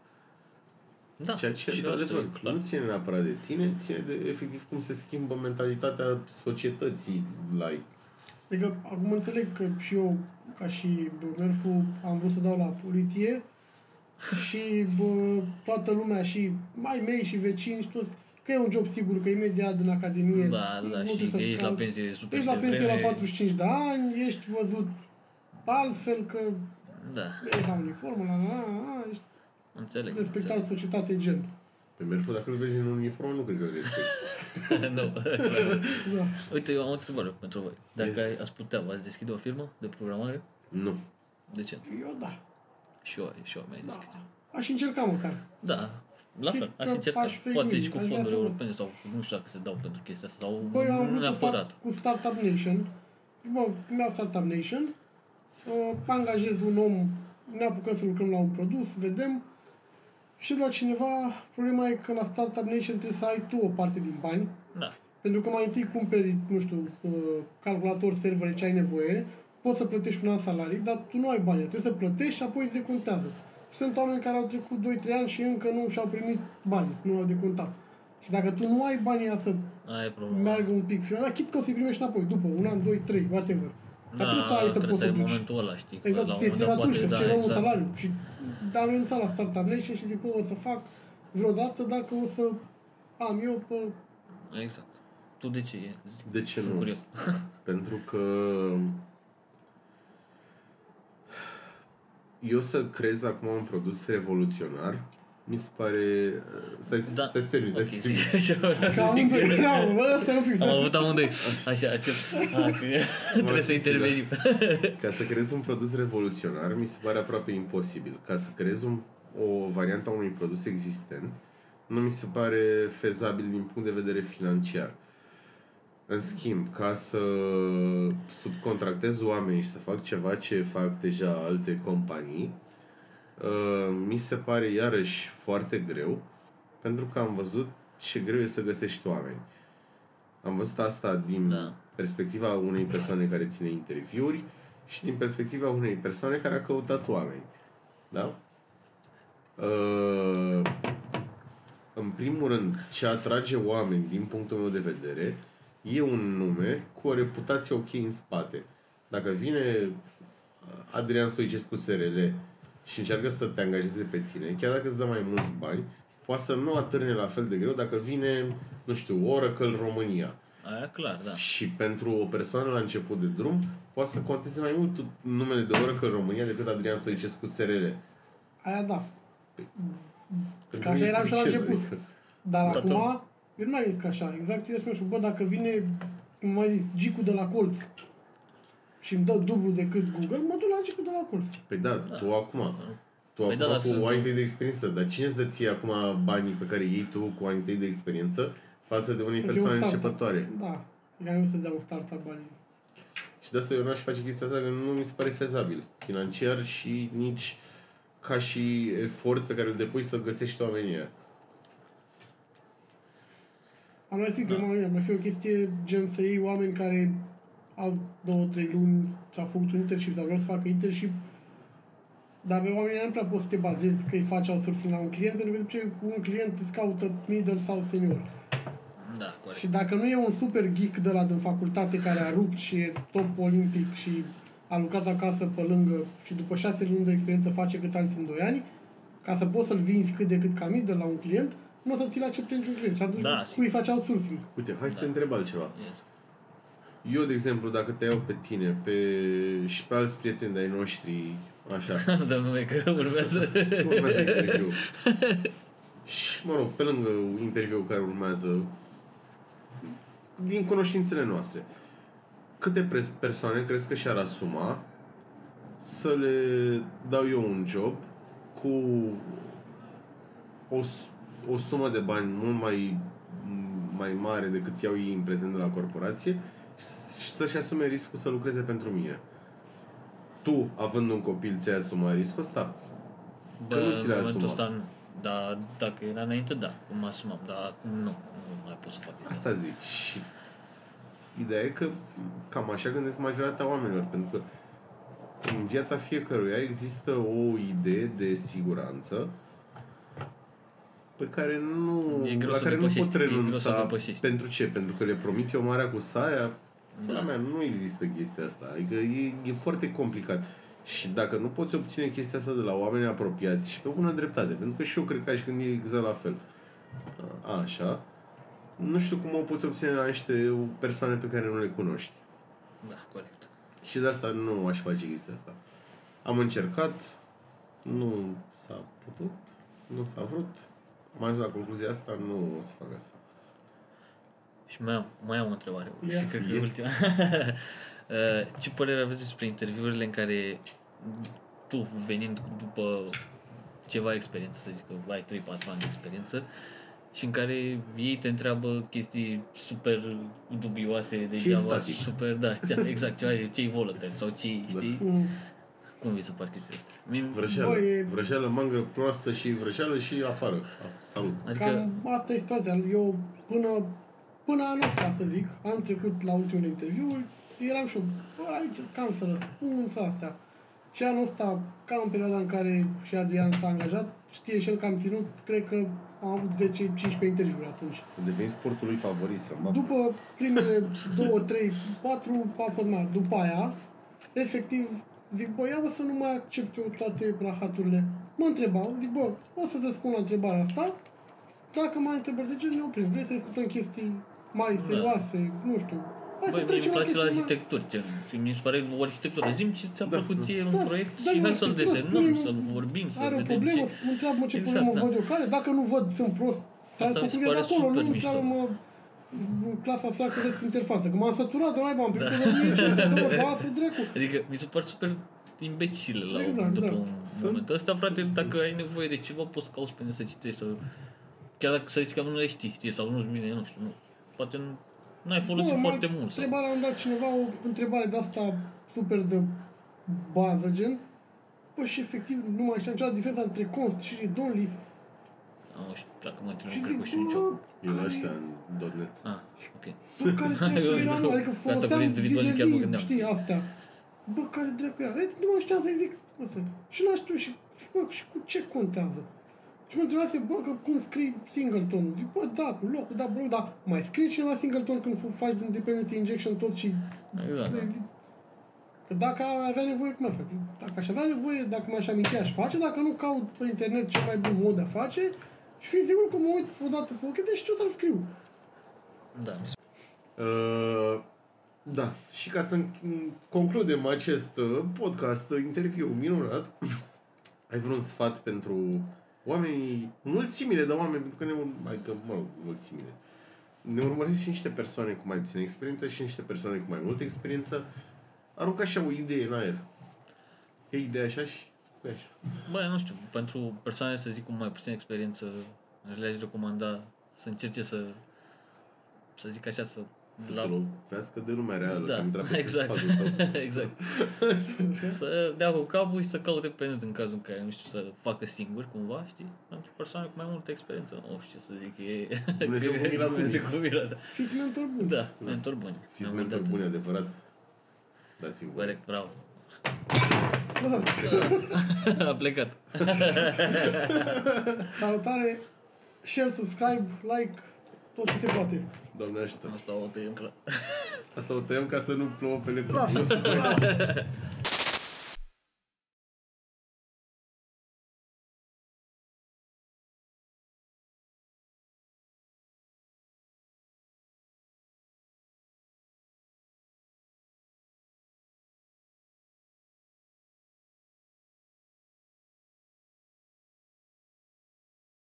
Da, Ceea ce, și asta într-adevăr, e clar. nu ține neapărat de tine, ține de efectiv cum se schimbă mentalitatea societății la Adică acum înțeleg că și eu, ca și bă, Merfu, am vrut să dau la poliție și bă, toată lumea și mai mei și vecini și toți că e un job sigur, că imediat din academie Da, da, nu și trebuie că să ești la scapi. pensie super Ești la pensie la devreme. 45 de ani, ești văzut altfel că Da, ești la uniformă, la, la, la, la ești înțeleg. respectat înțeleg. în societate gen. Pe Merfu, dacă îl vezi în uniformă, nu cred că îl respecti. nu. Da. Uite, eu am o întrebare pentru voi. Dacă Yes. ai, ați putea, v-ați deschide o firmă de programare? nu. De ce? Eu da. Și eu, și eu mi-ai da. deschide. Aș încerca măcar. Da, la Cred fel, aș că încerca. aș fi Poate green, și cu aș vrea fonduri să- europene sau nu știu dacă se dau pentru chestia asta sau Băi, eu am nu vrut să neapărat. fac cu Startup Nation. Bă, mi-au Startup Nation. Uh, angajez un om, ne apucăm să lucrăm la un produs, vedem. Și de la cineva, problema e că la Startup Nation trebuie să ai tu o parte din bani. Da. Pentru că mai întâi cumperi, nu știu, uh, calculator, servere, ce ai nevoie, poți să plătești un an salarii, dar tu nu ai bani, trebuie să plătești și apoi îți decontează. Sunt oameni care au trecut 2-3 ani și încă nu și-au primit bani, nu au decontat. Și dacă tu nu ai banii ăia să Aia e problema. meargă un pic final, dar chit că o să-i primești înapoi, după un an, doi, trei, whatever. Dar Da, trebuie să ai să trebuie poți să să ai duci. momentul ăla, știi? că Exact, la un ți-e moment trebuie dat atunci, că poate, ți da, un exact. salariu. Și am renunțat la Startup Nation și zic, bă, o să fac vreodată dacă o să am eu pe... Exact. Tu de ce e? De ce Sunt nu? curios. Pentru că eu să crez acum un produs revoluționar Mi se pare... Stai, Da. stai să termin, stai Ok, să termin. zic, așa vreau Că să am zic. înțeles, am, bă, ăsta e un pic. Am avut amândoi. Așa, ce... A, că trebuie să simțit, da. intervenim. Ca să creezi un produs revoluționar, mi se pare aproape imposibil. Ca să creezi un, o variantă a unui produs existent, nu mi se pare fezabil din punct de vedere financiar. În schimb, ca să subcontractez oameni și să fac ceva ce fac deja alte companii, uh, mi se pare iarăși foarte greu, pentru că am văzut ce greu e să găsești oameni. Am văzut asta din Da. perspectiva unei persoane care ține interviuri și din perspectiva unei persoane care a căutat oameni. Da? Uh, în primul rând, ce atrage oameni din punctul meu de vedere e un nume cu o reputație ok în spate. Dacă vine Adrian Stoicescu SRL și încearcă să te angajeze pe tine, chiar dacă îți dă mai mulți bani, poate să nu atârne la fel de greu dacă vine, nu știu, Oracle România. Aia clar, da. Și pentru o persoană la început de drum, poate să conteze mai mult numele de Oracle România decât Adrian Stoicescu SRL. Aia da. Pentru așa mine e eram și la suficient, început. adică- Dar Da, acum, tot. eu nu mai gândesc așa. Exact ce spune și bă, dacă vine, cum mai zis, Gicu de la colț și îmi dă dublu decât Google, mă duc la Gicu de la colț. Păi da, tu acum. Tu Păi acum da, dar cu sunt- ani tăi de experiență, dar cine îți dă ție acum banii pe care iei tu cu ani tăi de experiență față de unei Să fie un persoane startup. începătoare? Da. E ca nu să-ți dea un startup banii. Și de asta eu n-aș face chestia asta, că nu mi se pare fezabil. Financiar și nici ca și efort pe care îl depui să găsești oamenii ăia. Ar mai fi, da. ar mai fi o chestie gen să iei oameni care au două, trei luni și au făcut un internship sau vreau să facă internship dar pe oamenii nu prea poți să te bazezi că îi faci outsourcing la un client, pentru că ce un client îți caută middle sau senior. Da, corect. Și dacă nu e un super geek de la din facultate care a rupt și e top olimpic și a lucrat acasă pe lângă și după șase luni de experiență face cât alții în doi ani, ca să poți să-l vinzi cât de cât ca middle la un client, nu o să ți-l accepte niciun client. Și atunci Da, cui faci outsourcing? Uite, hai să te întreb altceva. Yes. Eu, de exemplu, dacă te iau pe tine pe, și pe alți prieteni de-ai noștri, așa, Dăm nume că urmează. urmează interviu. și, mă rog, pe lângă interviul care urmează, din cunoștințele noastre, câte pres- persoane crezi că și-ar asuma să le dau eu un job cu o, s- o sumă de bani mult mai, mai mare decât iau ei în prezent de la corporație și să-și asume riscul să lucreze pentru mine. Tu, având un copil, ți-ai asumat riscul ăsta? Bă, Că nu în ți le-ai momentul asumat. ăsta nu. Dar dacă era înainte, da, mă asumam. Dar acum nu, nu mai pot să fac chestia Asta zic. Și ideea e că cam așa gândesc majoritatea oamenilor, pentru că în viața fiecăruia există o idee de siguranță pe care nu, E greu la să care nu depășești, pot e greu să renunța. depășești. Pentru ce? Pentru că le promit eu marea cu saia? Da. Da. mea, nu există chestia asta. Adică e, e foarte complicat. Și dacă nu poți obține chestia asta de la oameni apropiați și pe bună dreptate, pentru că și eu cred că aș gândi exact la fel. A, așa. Nu știu cum o poți obține la niște persoane pe care nu le cunoști. Da, corect. Și de asta nu aș face chestia asta. Am încercat, nu s-a putut, nu s-a vrut. Am ajuns la concluzia asta, nu o să fac asta. Și mai am, mai am o întrebare. Ia. Și cred că e Ia. ultima. Uh, Ce părere aveți despre interviurile în care tu, venind după ceva experiență, să zic că ai 3-4 ani de experiență, și în care ei te întreabă chestii super dubioase de Ce-i Java, static? super, da, cea, exact, ceva, ce-i volatile sau ce Da. știi? Mm. Cum vi se par chestia asta? Mie- Vrăjeală. Bă, e- Vrăjeală, mangă proastă și vrăjeală și afară. Salut. Adică, Cam asta e situația. Eu până, până anul ăsta, să zic, am trecut la ultimele interviuri, eram și eu, bă, aici cam să răspund să astea. Și anul ăsta, cam în perioada în care și Adrian s-a angajat, știe și el că am ținut, cred că am avut 10-15 interviuri atunci. Deveni sportul lui favorit să mă... După primele 2, 3, 4, a fost mai. După aia, efectiv, zic, bă, ia bă să nu mai accept eu toate rahaturile. Mă întrebau, zic, bă, o să-ți răspund la întrebarea asta. Dacă mai întrebări de ce ne oprim, vrei să discutăm chestii mai serioase, nu știu, Hai Băi, să mie îmi trecem la place la chestii mai- arhitecturi, gen. Și mi se pare o arhitectură. Zim ce ți-a Da, plăcut da. ție un Da, proiect da, și eu hai să-l arhitectură, desenăm, spune-mi, să-l vorbim, să Are o vedem problemă, ce... întreabă ce Exact, problemă da. văd eu care, dacă nu văd, sunt prost. Asta mi se Concluzia pare de acolo, super nu mișto. întreabă mă în clasa asta să vezi interfață, că m-am săturat de naiba, am primit da. de ce dă mă basul dracu. Adică mi se par super imbecile la Exact, exact, după da. un Sunt- moment ăsta, frate, sunt- dacă ai nevoie de ceva, poți să cauți pe net să citești, să... Chiar dacă să zici că nu le știi, știi, sau nu-ți bine, nu știu, nu. Poate nu, n-ai folosit Bă, foarte m-a mult. Sau... întrebat la un dat cineva o întrebare de asta super de bază, gen, Bă, și efectiv nu mai știam niciodată diferența între const și read-only. Nu știu, dacă mă trebuie, Și nu cred că zic, știu nicio. bă, Eu la care- ăștia în .NET. Ah, ok. Bă, care dracu era, nu? Adică Asta cu foloseam zi individualii de chiar mă zi, gândeam. știi, astea. Bă, care dracu era? Ei, nu mai știam să-i zic. Bă, să... Și n-aș știu și, zic, bă, și cu ce contează? Și mă întrebase, bă, că cum scrii singleton Zic, bă, da, cu locul, da, bro, da. Mai scrii cineva singleton când f- faci din dependency injection tot și... Exact, da. Că dacă avea nevoie, cum ar fac? Dacă aș avea nevoie, dacă mi-aș aminti, aș face. Dacă nu caut pe internet cel mai bun mod de a face, și fi sigur că mă uit odată pe o chestie și tot îl scriu. Da, mi se Uh, da, și ca să înch- concludem acest uh, podcast, uh, interviu minunat, ai vreun sfat pentru oamenii, mulțimile de oameni, pentru că ne ur- adică, mă rog, mulțimile, ne urmăresc și niște persoane cu mai puțină experiență și niște persoane cu mai multă experiență, aruncă așa o idee în aer. E ideea așa și e așa. Bă, nu știu, pentru persoane, să zic, cu mai puțină experiență, le-aș recomanda să încerce să, să zic așa, să... Să se lovească de lumea reală, da, că am intrat peste exact, sfatul tău. exact. să dea cu capul și să caute pe net în cazul în care, nu știu, să facă singur, cumva, știi? Pentru persoane cu mai multă experiență, nu știu ce să zic, e... Dumnezeu cu mila Dumnezeu cumis. cu mila, da. Fiți mentor bun. Da, mentor buni. Fiți Am mentor dat- buni, adevărat. Dați-mi voie. Corect, bravo. Da, da. A plecat. Salutare, share, subscribe, like, tot ce se poate. Doamne ajută. Asta o tăiem clar. Asta o tăiem ca să nu plouă pe laptopul Lasă, ăsta. lasă.